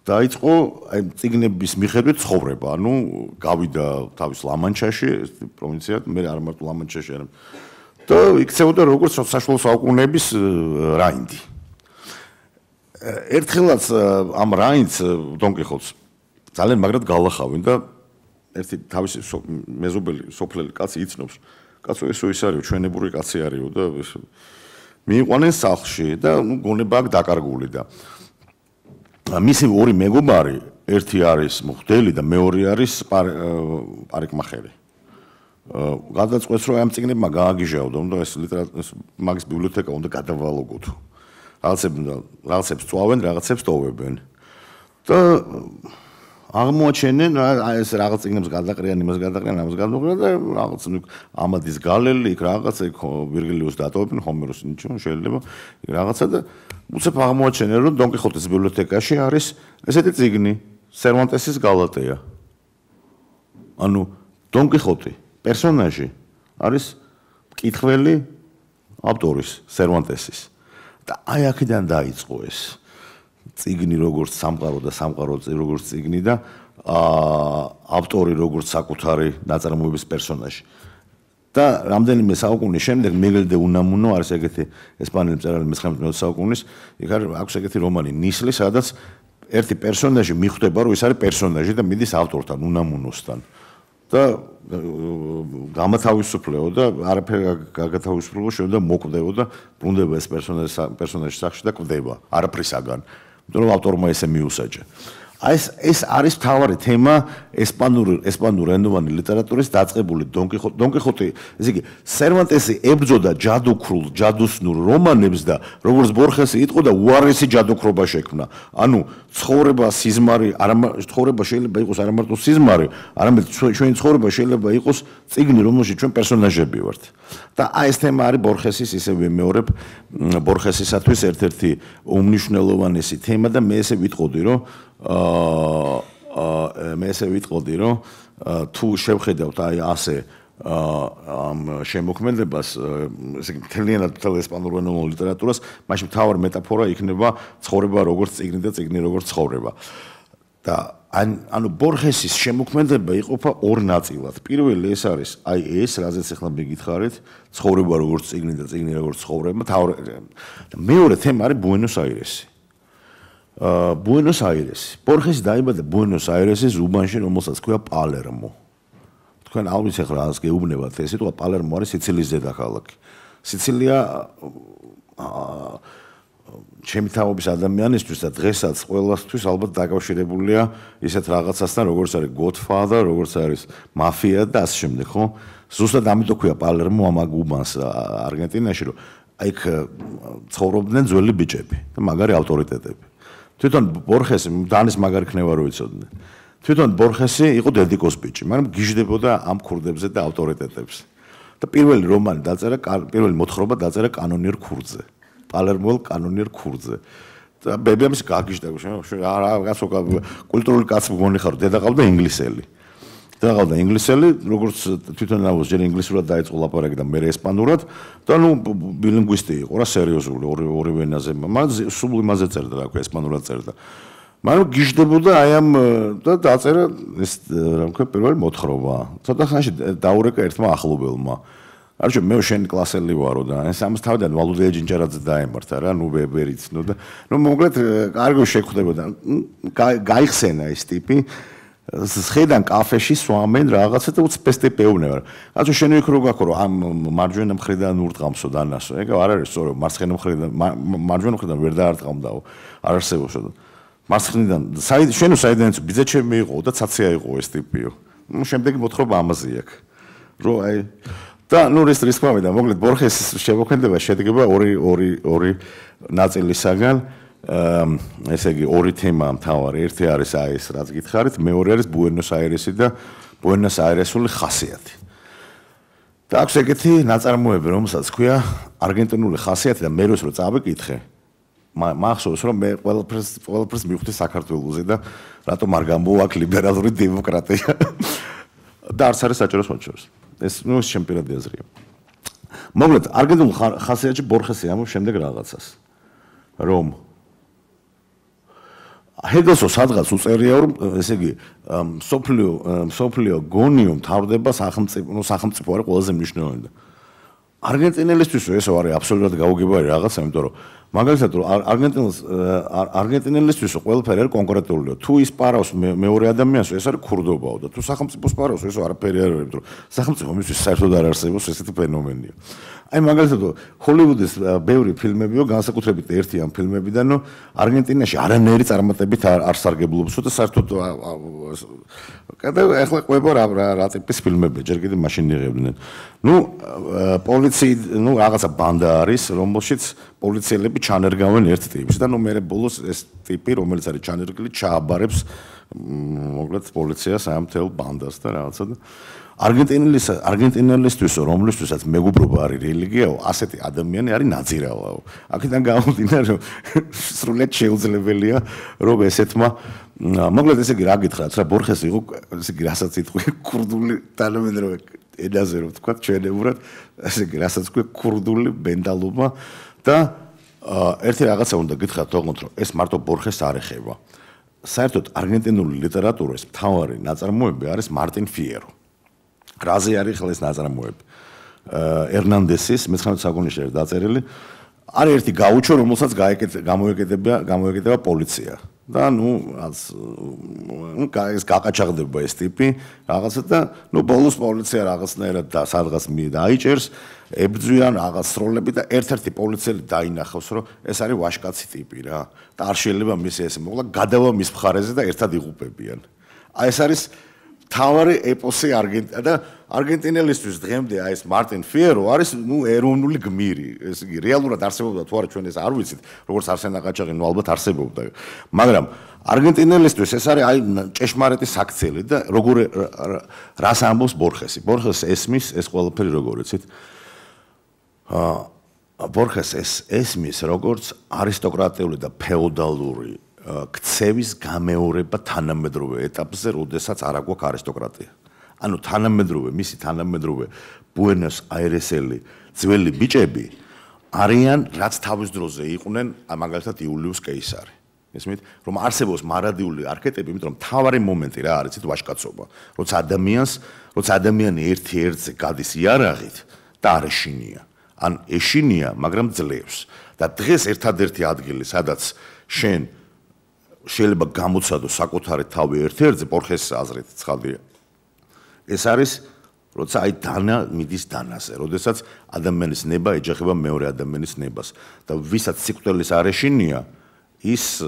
დაიწყო აი წიგნების მიხედვით ცხოვრება, ანუ გავიდა თავის ლამანჩაში, პროვინცია, მე არ მარტო ლამანჩაში, არა და იქცეოდა როგორც საშუალო საუკუნეების რაინდი. ერთხელაც ამ რაინც დონკიხოც ძალიან მაგრად გალახავენ და ერთი თავისი მეზობელი სოფლელი კაცი იცნობს. კაცო ესო ის არის ჩვენებური კაცი არისო და მიიყვანენ სახლში და გონება აქ დაკარგული და მისი ორი მეგობარი ერთი არის მუხდელი და მეორე არის პარიკმახერი გადაწყვეტს რომ ამ წიგნებმა გააგიჟაო და ეს ლიტერატურის მაგის ბიბლიოთეკა უნდა გადავალოგოთ რაღაცებს რაღაცებს წვავენ, რაღაცებს ტოვებენ. და აღმოაჩენენ აი ეს რაღაც წიგნებს გადაყრიან, იმას გადაყრიან, ამას გადაყრიან და რაღაც ამადის გალელი იქ რაღაც იქ ვირგილიუს დატოვებენ, ჰომეროს ნიჩო შეიძლება რაღაცა და უცებ აღმოაჩენენ რომ დონ კიხოტის ბიბლიოთეკაში არის ესეთი წიგნი, სერვანტესის გალატეა. ანუ დონ კიხოტი, პერსონაჟი არის კითხველი ავტორის სერვანტესის. და აი აქედან დაიწყო ეს. ციგნი როგორც სამყარო და სამყარო როგორც ციგნი და აა ავტორი როგორც საკუთარი ნაწარმოების პერსონაჟი. და რამდენიმე საუკუნის შემდეგ მიგელ დე უნამუნო არის ეგეთი ესპანელი მწერალი მე-19 საუკუნის, იქ არის აქვს ეგეთი რომანი ნისლი, სადაც ერთი პერსონაჟი მიხვდება, რომ ის არის პერსონაჟი და მიდის ავტორთან, უნამუნოსთან. და გამათავისუფლეო და არაფერი გაგათავისუფლებო შეიძლება მოკვდეო და ბრუნდება ეს პერსონაჟი პერსონაჟი სახში და კვდება არაფრისაგან. იმიტომ რომ ავტორმა ესე მიუსაჯა. აი ეს ეს არის თავარი თემა ესპანურ ესპანურ ენოვანი ლიტერატურის დაწყებული დონ კიხოტი დონ კიხოტი ესე იგი სერვანტესი ებძოდა ჯადოქრულ ჯადოსნურ რომანებს და როგორც ბორხესი იტყოდა უარესი ჯადოქრობა შექმნა. ანუ ცხოვრება სიზმარი არა ცხოვრება შეიძლება იყოს არა მარტო სიზმარი არამედ ჩვენი ცხოვრება შეიძლება იყოს წიგნი რომელშიც ჩვენ პერსონაჟები ვართ. და აი ეს თემა არის ბორხესის ისევე მეორებ ბორხესისათვის ერთ-ერთი უმნიშვნელოვანესი თემა და მე ესე ვიტყოდი რომ აა მე ესე ვიტყოდი რომ თუ შევხედავთ აი ასე ამ შემოქმედებას ესე იგი თლიანად თელ ესპანურ ენულ ლიტერატურას მაშინ თავარ მეტაფორა იქნება ცხოვრება როგორც ციგნი და ციგნი როგორც ცხოვრება და ან ანუ ბორხესის შემოქმედება იყოფა ორ ნაწილად. პირველი ეს არის აი ეს, რაზეც ახლა მიგითხარით, ცხოვრება როგორც ციგნი და ციგნი როგორც ცხოვრება. მეორე თემა არის ბუენოს-აირესი. ბუენოს-აირესი. ბორხესი დაიბადა ბუენოს-აირესის უბანში, რომელსაც ქვია პალერმო. თქვენ ალბათ ახლა რას გეუბნებათ, ეს სიტყვა პალერმო არის სიცილიის დედაქალაქი. სიცილია ჩემი თაობის ადამიანისთვის და დღესაც ყველასთვის ალბათ დაკავშირებულია ისეთ რაღაცასთან, როგორც არის Godfather, როგორც არის მაფია და ასე შემდეგ, ხო? ზუსტად ამიტომ ქვია პალერმო ამ უბანს არგენტინაში, რომ აიქ ცხოვრობდნენ ძველი ბიჭები და მაგარი ავტორიტეტები. თვითონ ბორხესი დანის მაგარი ქნება რო იცოდნენ. თვითონ ბორხესი იყო დედიკოს ბიჭი, მაგრამ გიждდებოდა ამ ქურდებზე და ავტორიტეტებს. და პირველი რომანი დაწერა, პირველი მოთხრობა დაწერა კანონიერ ქურდზე. პალერმოელ კანონიერ ქურდზე. და ბებიამის გაგიჟდა, რა რა კულტურული კაცი მგონი ხარ, დედა ყავდა ინგლისელი. და ყავდა ინგლისელი, როგორც თვითონ ამბობს, ჯერ ინგლისურად დაიწყო ლაპარაკი და მე ესპანურად და ნუ ბილინგვისტი იყო რა სერიოზული ორი ორი ენაზე. მაგრამ სუბლიმაზე წერდა რა ქვია, ესპანურად წერდა. მაგრამ გიждდებოდა აი ამ და დაწერა ეს რა ქვია, პირველი მოთხრობა. ცოტა ხანში დაურეკა ერთმა ახლობელმა. არჩო მე შენ კლასელი ვარო და ეს ამას თავიდან ვალუდე ჯინჯარაძე დაემართა რა ნუ ვერიც ნუ და ნუ მოგლეთ კარგო შეგხვდებოდა გაიხსენა ეს ტიპი სხედან კაფეში სვამენ რაღაცა და უცბესტე პეუბნება. რაცო შენ იქ რო გაქო რომ ამ მარჯვენა მხრიდან ურტყამსო დანასო. ეგ არ არის სწორი მარცხენა მხრიდან მარჯვენა მხრიდან ვერ დაარტყამდაო. არ არსებობს და მარცხნიდან საიდ შენო საიდანაც ბიძაჩემი იყო და ცაცია იყო ეს ტიპიო. ნუ შემდეგი მოთხრობა ამაზე აქვს. რო აი და ნუ ეს რისკმა მე და მოკლედ ბორხეს შემოქმედება შედგება ორი ორი ორი ნაწილისაგან. ესე იგი ორი თემა მთავარი ერთი არის აი ეს რაც გითხარით მეორე არის ბუენოს-აირესი და ბუენოს-აირესული ხასიათი. და აქვს ეგეთი ნაწარმოები რომელსაც ქვია არგენტინული ხასიათი და მე როს რო წავიკითხე მახსოვს რომ მე ყველაფერს ყველაფერს მივხვდი საქართველოსზე და რატომ არ გამოვაკ ლიბერალური დემოკრატია? და არც არის საჭირო სოციალს ეს ნუ ჩემ პირადი აზრია. მოკლედ არგენტინულ ხასიათში ბორხესი ამბობს შემდეგ რაღაცას. რომ ჰეგელსო სადღაც უწერია რომ ესე იგი სოფლიო სოფლიო გონიო მთავრდება სახელმწიფო ნუ სახელმწიფო არის ყველაზე მნიშვნელოვანი და არგენტინელისთვის ესო არის აბსოლუტურად გაუგებარი რაღაცა იმიტომ რომ მაგალითად არგენტინელს არგენტინელისთვის ყველაფერი არის კონკრეტულია. თუ ის პარავს მეორე ადამიანს ეს არის ქურდობაო და თუ სახელმწიფოს პარავს ეს არაფერი არ არის იმიტომ რომ სახელმწიფო მისთვის საერთოდ არ არსებობს ესეთი ფენომენია აი მაგალითად ჰოლივუდის ბევრი ფილმებიო განსაკუთრებით ერთი ამ ფილმებიდან ნუ არგენტინაში არანაირი წარმატებით არ სარგებლობს და საერთოდ კადე ახლა ყვება რა რა ტიპის ფილმებია ჯერ კიდევ მაშინ იღებდნენ ნუ პოლიცია ნუ რაღაცა ბანდა არის რომელშიც პოლიციელები ჩანერგავენ ერთ ტიპს. და ნუ მე ბოლოს ეს ტიპი რომელიც არის ჩანერგილი ჩააბარებს მოკლედ პოლიციას ამ თელ ბანდას და რაღაცა და არგენტინელის არგენტინელისთვის რომლისთვისაც მეგობრობა არის რელიგიაო, ასეთი ადამიანი არის ნაძირავაო. აქედან გამომდინარე რომ სრულად შეუძლებელია რომ ესეთმა მოკლედ ესე იგი რა გითხრათ რა ბორხეს იყო ესე იგი რასაც იტყვი კურდული თანამედროვე ენაზე რომ თქვა ჩვენებურად ესე იგი რასაც თქვი კურდული ბენდალობა და ერთი რაღაცა უნდა გითხრათ თქო რომ ეს მარტო ბორხეს არ ეხება. საერთოდ არგენტინული ლიტერატურის მთავარი ნაწარმოები არის მარტინ ფიერო. რაზე არის ხალხის ნაწარმოები? ერნანდესის მე-19 საუკუნეში არის დაწერილი. არის ერთი გაუჩო, რომელსაც გამოეკეთება გამოეკეთება პოლიცია. და ნუ ნუ ეს გაკაჩაღდება ეს ტიპი რაღაცა და ნუ ბოლოს პოლიცია რაღაცნაირად და სადღაც მი დაიჭერს ებძვიან რაღაც სროლები და ერთ-ერთი პოლიციელი დაინახავს რომ ეს არის ვაშკაცი ტიპი რა და არ შეიძლება მის ეს მოგლა გადავა მის მხარეზე და ერთად იღუპებიან აი ეს არის თავარი ეპოსი არგენტინა და არგენტინელისთვის დღემდე აი ეს მარტინ ფიერო არის ნუ ეროვნული გმირი. ეს იგი რეალურად არსებობდა თუ არა ჩვენ ეს არ ვიცით როგორც არსენა ყაჩაღი ნუ ალბათ არსებობდა. მაგრამ არგენტინელისთვის ეს არის აი ჭეშმარიტი საქციელი და როგორ რას ამბობს ბორხესი? ბორხეს ესმის ეს ყველაფერი როგორ იცით? აა ბორხეს ეს ესმის როგორც არისტოკრატიული და ფეოდალური ქცევის გამეორება თანამედროვე ეტაპზე, როდესაც არ აქვს არისტოკრატია. ანუ თანამედროვე, მისი თანამედროვე ბუენოს აირესელი ძველი ბიჭები არიან რაც თავის დროზე იყვნენ, მაგალითად იულიუს კეისარი. ესმით, რომ არსებობს მარადიული არქეტიპი, იმიტომ რომ თავარი მომენტი რა არის, იცით, ვაშკაცობა. როცა ადამიანს, როცა ადამიანი ერთ-ერთზე გადის იარაღით და არ ეშინია. ან ეშინია, მაგრამ ძლევს. და დღეს ერთადერთი ადგილი, სადაც შენ შეიძლება გამოცადო საკუთარი თავი ერთ-ერთზე პორხეს აზრით ცხადია. ეს არის როცა აი დანა მიდის დანაზე, როდესაც ადამიანის ნება ეჯახება მეორე ადამიანის ნებას და ვისაც სიკვდილის არეშინია, ის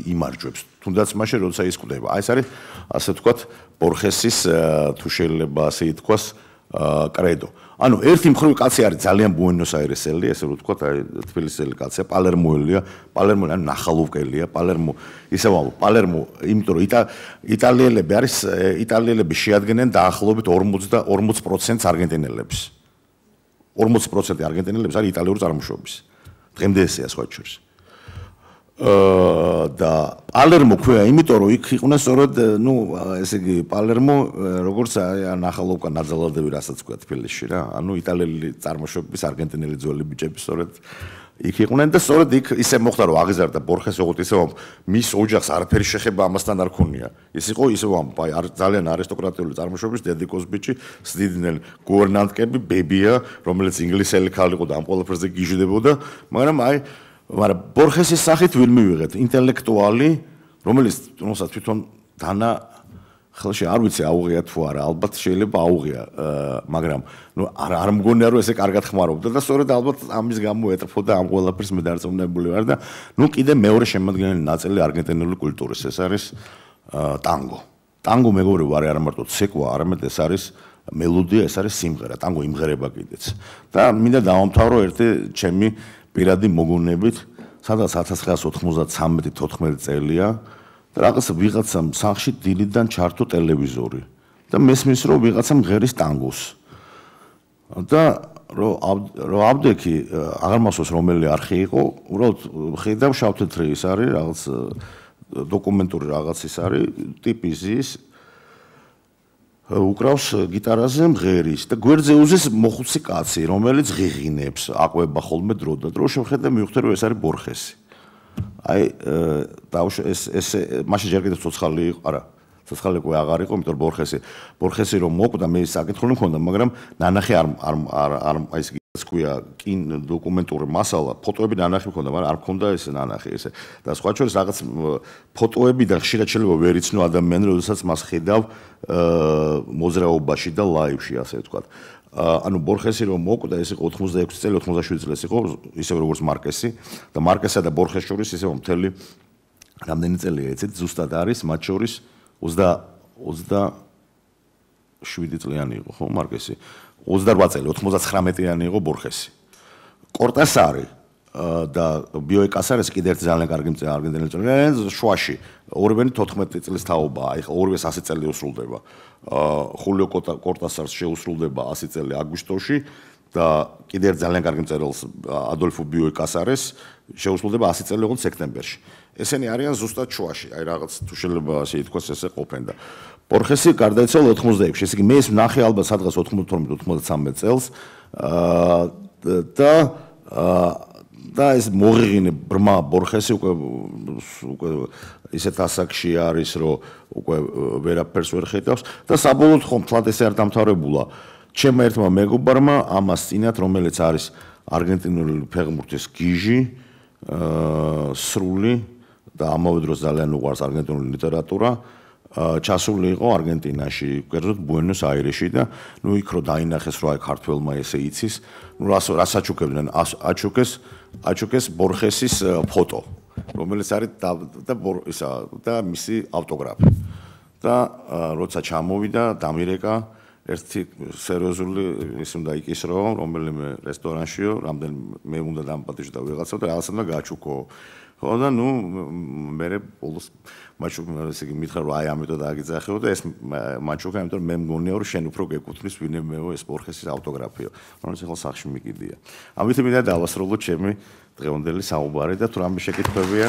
იმარჯვებს. თუნდაც მაშინ როცა ის კვდება. აი ეს არის ასე ვთქვათ, პორხესის თუ შეიძლება ასე ითქვას, კრედო. ანუ ერთი მხრივ კაცი არის ძალიან ბუენოს აირესელი, ესე რომ ვთქვა, აი თბილისელი კაცია, პალერმოელია, პალერმო ან ნახალოვკელია, პალერმო, ისე ვამბობ, პალერმო, იმიტომ რომ იტალიელები არის იტალიელები შეადგენენ დაახლოებით 40 და 40%-ს არგენტინელებს. 40% არგენტინელებს არის იტალიური წარმოშობის. დღემდე ესეა სხვა შორის. და პალერმო ქვია, იმიტომ რომ იქ იყვნენ სწორედ, ну, ესე იგი, პალერმო, როგორც ნახალოვკა ნაძალადები, რასაც ქვია თბილისში რა. ანუ იტალიელი წარმოშობის არგენტინელი ძველი ბიჭები სწორედ იქ იყვნენ და სწორედ იქ ისე მოხდა რომ აღიზარდა ბორხეს ოღონდ ისე რომ მის ოჯახს არაფერი შეხება ამასთან არ ქონია. ის იყო ისე რომ აი ძალიან არისტოკრატიული წარმოშობის დედიკოს ბიჭი, სდიდნენ გუვერნანტკები, ბებია, რომელიც ინგლისელი ქალი იყო და ამ ყველაფერზე გიჟდებოდა, მაგრამ აი მაგრამ ბორხესის სახით ვერ მივიღეთ? ინტელექტუალი რომელიც რომელსაც თვითონ დანა ხელში არ ვიცი აუღია თუ არა. ალბათ შეიძლება აუღია მაგრამ ნუ არ არ მგონია რომ ესე კარგად ხმარობდა და სწორედ ალბათ ამის გამო ეტფოდა ამ ყველაფერს მე დარწმუნებული ვარ და ნუ კიდე მეორე შემოადგენელი ნაწილი არგენტინული კულტურის ეს არის ტანგო. ტანგო მეგობრებო არის არა მარტო ცეკვა არამედ ეს არის მელოდია ეს არის სიმღერა. ტანგო იმღერება კიდეც. და მინდა დავამთავრო ერთი ჩემი პირადი მოგონებით, სადაც 1993-14 წელია და რაღაც ვიღაცამ სახში დილიდან ჩართო ტელევიზორი და მესმის რომ ვიღაცა მღერის ტანგოს. და რო რო აბდექი აღარ მახსოვს რომელი არხი იყო, უბრალოდ ხედავ შავთეთრი ის არის რაღაც დოკუმენტური რაღაც ის არის ტიპი ზის უკრავს გიტარაზე მღერის და გვერდზე უზის მოხუცი კაცი, რომელიც ღიღინებს, აყვება ხოლმე დრო და დრო შევხედე მივხვდი რომ ეს არის ბორხესი. აი დაუშ ეს ეს მაშინ ჯერ კიდევ ცოცხალი იყო, არა, ცოცხალი ყო აღარ იყო, იმიტომ რომ ბორხესი, ბორხესი რომ მოკვდა მე საკითხული მქონდა, მაგრამ ნანახი არ არ არ აი ეს სკუია კინ დოკუმენტური მასალა. ფოტოები ნანახი მქონდა მაგრამ არ მქონდა ეს ნანახი ესე. და სხვა შორის რაღაც ფოტოები და ხშირად შეიძლება ვერ იცნო ადამიანი როდესაც მას ხედავ მოძრაობაში და ლაივში ასე ვთქვათ. ანუ ბორხესი რომ მოკვდა ეს იყო 86 წელი 87 წელს იყო ისე როგორც მარკესი. და მარკესა და ბორხეს შორის ისე მთელი რამდენი წელია ეცეთ ზუსტად არის მათ შორის 20 27 წლიანი იყო ხო მარკესი 28 წელი 99-იანი იყო ბორხესი. კორტასარი და ბიოეკასარეს კიდე ერთი ძალიან კარგი მწე არგენტინელი წელი. შუაში ორივენი 14 წლის თაობა აი ხო ორივე 100 წელი უსრულდება. ხულიო კორტასარს შეუსრულდება 100 წელი აგვისტოში და კიდე ერთ ძალიან კარგი მწერალს ადოლფო ბიოეკასარეს შეუსრულდება 100 წელი ოღონდ სექტემბერში. ესენი არიან ზუსტად შუაში. აი რაღაც თუ შეიძლება ასე ითქვას ესე ყოფენ და პორხესი გარდაიცვალა 86-ში ესე იგი მე ეს ნახე ალბათ სადღაც 92-93 წელს. და და ეს მოღიღინე ბრმა ბორხესი უკვე უკვე ისეთ ასაკში არის რომ უკვე ვერაფერს ვერ ხედავს. და საბოლოოდ ხომ თლად ესე არ დამთავრებულა. ჩემმა ერთმა მეგობარმა ამას წინათ რომელიც არის არგენტინული ფეხბურთის გიჟი აა სრული და ამავე დროს ძალიან უყვარს არგენტინული ლიტერატურა ჩასული იყო არგენტინაში, კერძოდ ბუენოს-აირეში და ნუ იქ რო დაინახეს რა ქართველმა ესე იცის, ნუ რას რას აჩუქებდნენ? აჩუქეს აჩუქეს ბორხესის ფოტო, რომელიც არის და და ისა და მისი ავტოგრაფი. და როცა ჩამოვიდა, დამირეკა ერთი სერიოზული ის უნდა იყისრო, რომელიმე რესტორანშიო, რამდენ მე უნდა დამპატიჟო და ვიღაცა და რაღაცა უნდა გააჩუქო. ხო და ნუ მე ბოლოს მაჩუკა ესე იგი მითხარ რომ აი ამიტომ დააგიძახეო და ეს მაჩუკა ამიტომ მე მგონია რომ შენ უფრო გეკუთვნის ვინმე მეო ეს პორხესის ავტოგრაფიო რომელიც ახლა სახში მიგიდია ამით მინდა დავასრულო ჩემი დღევანდელი საუბარი და თუ რამე შეკითხვებია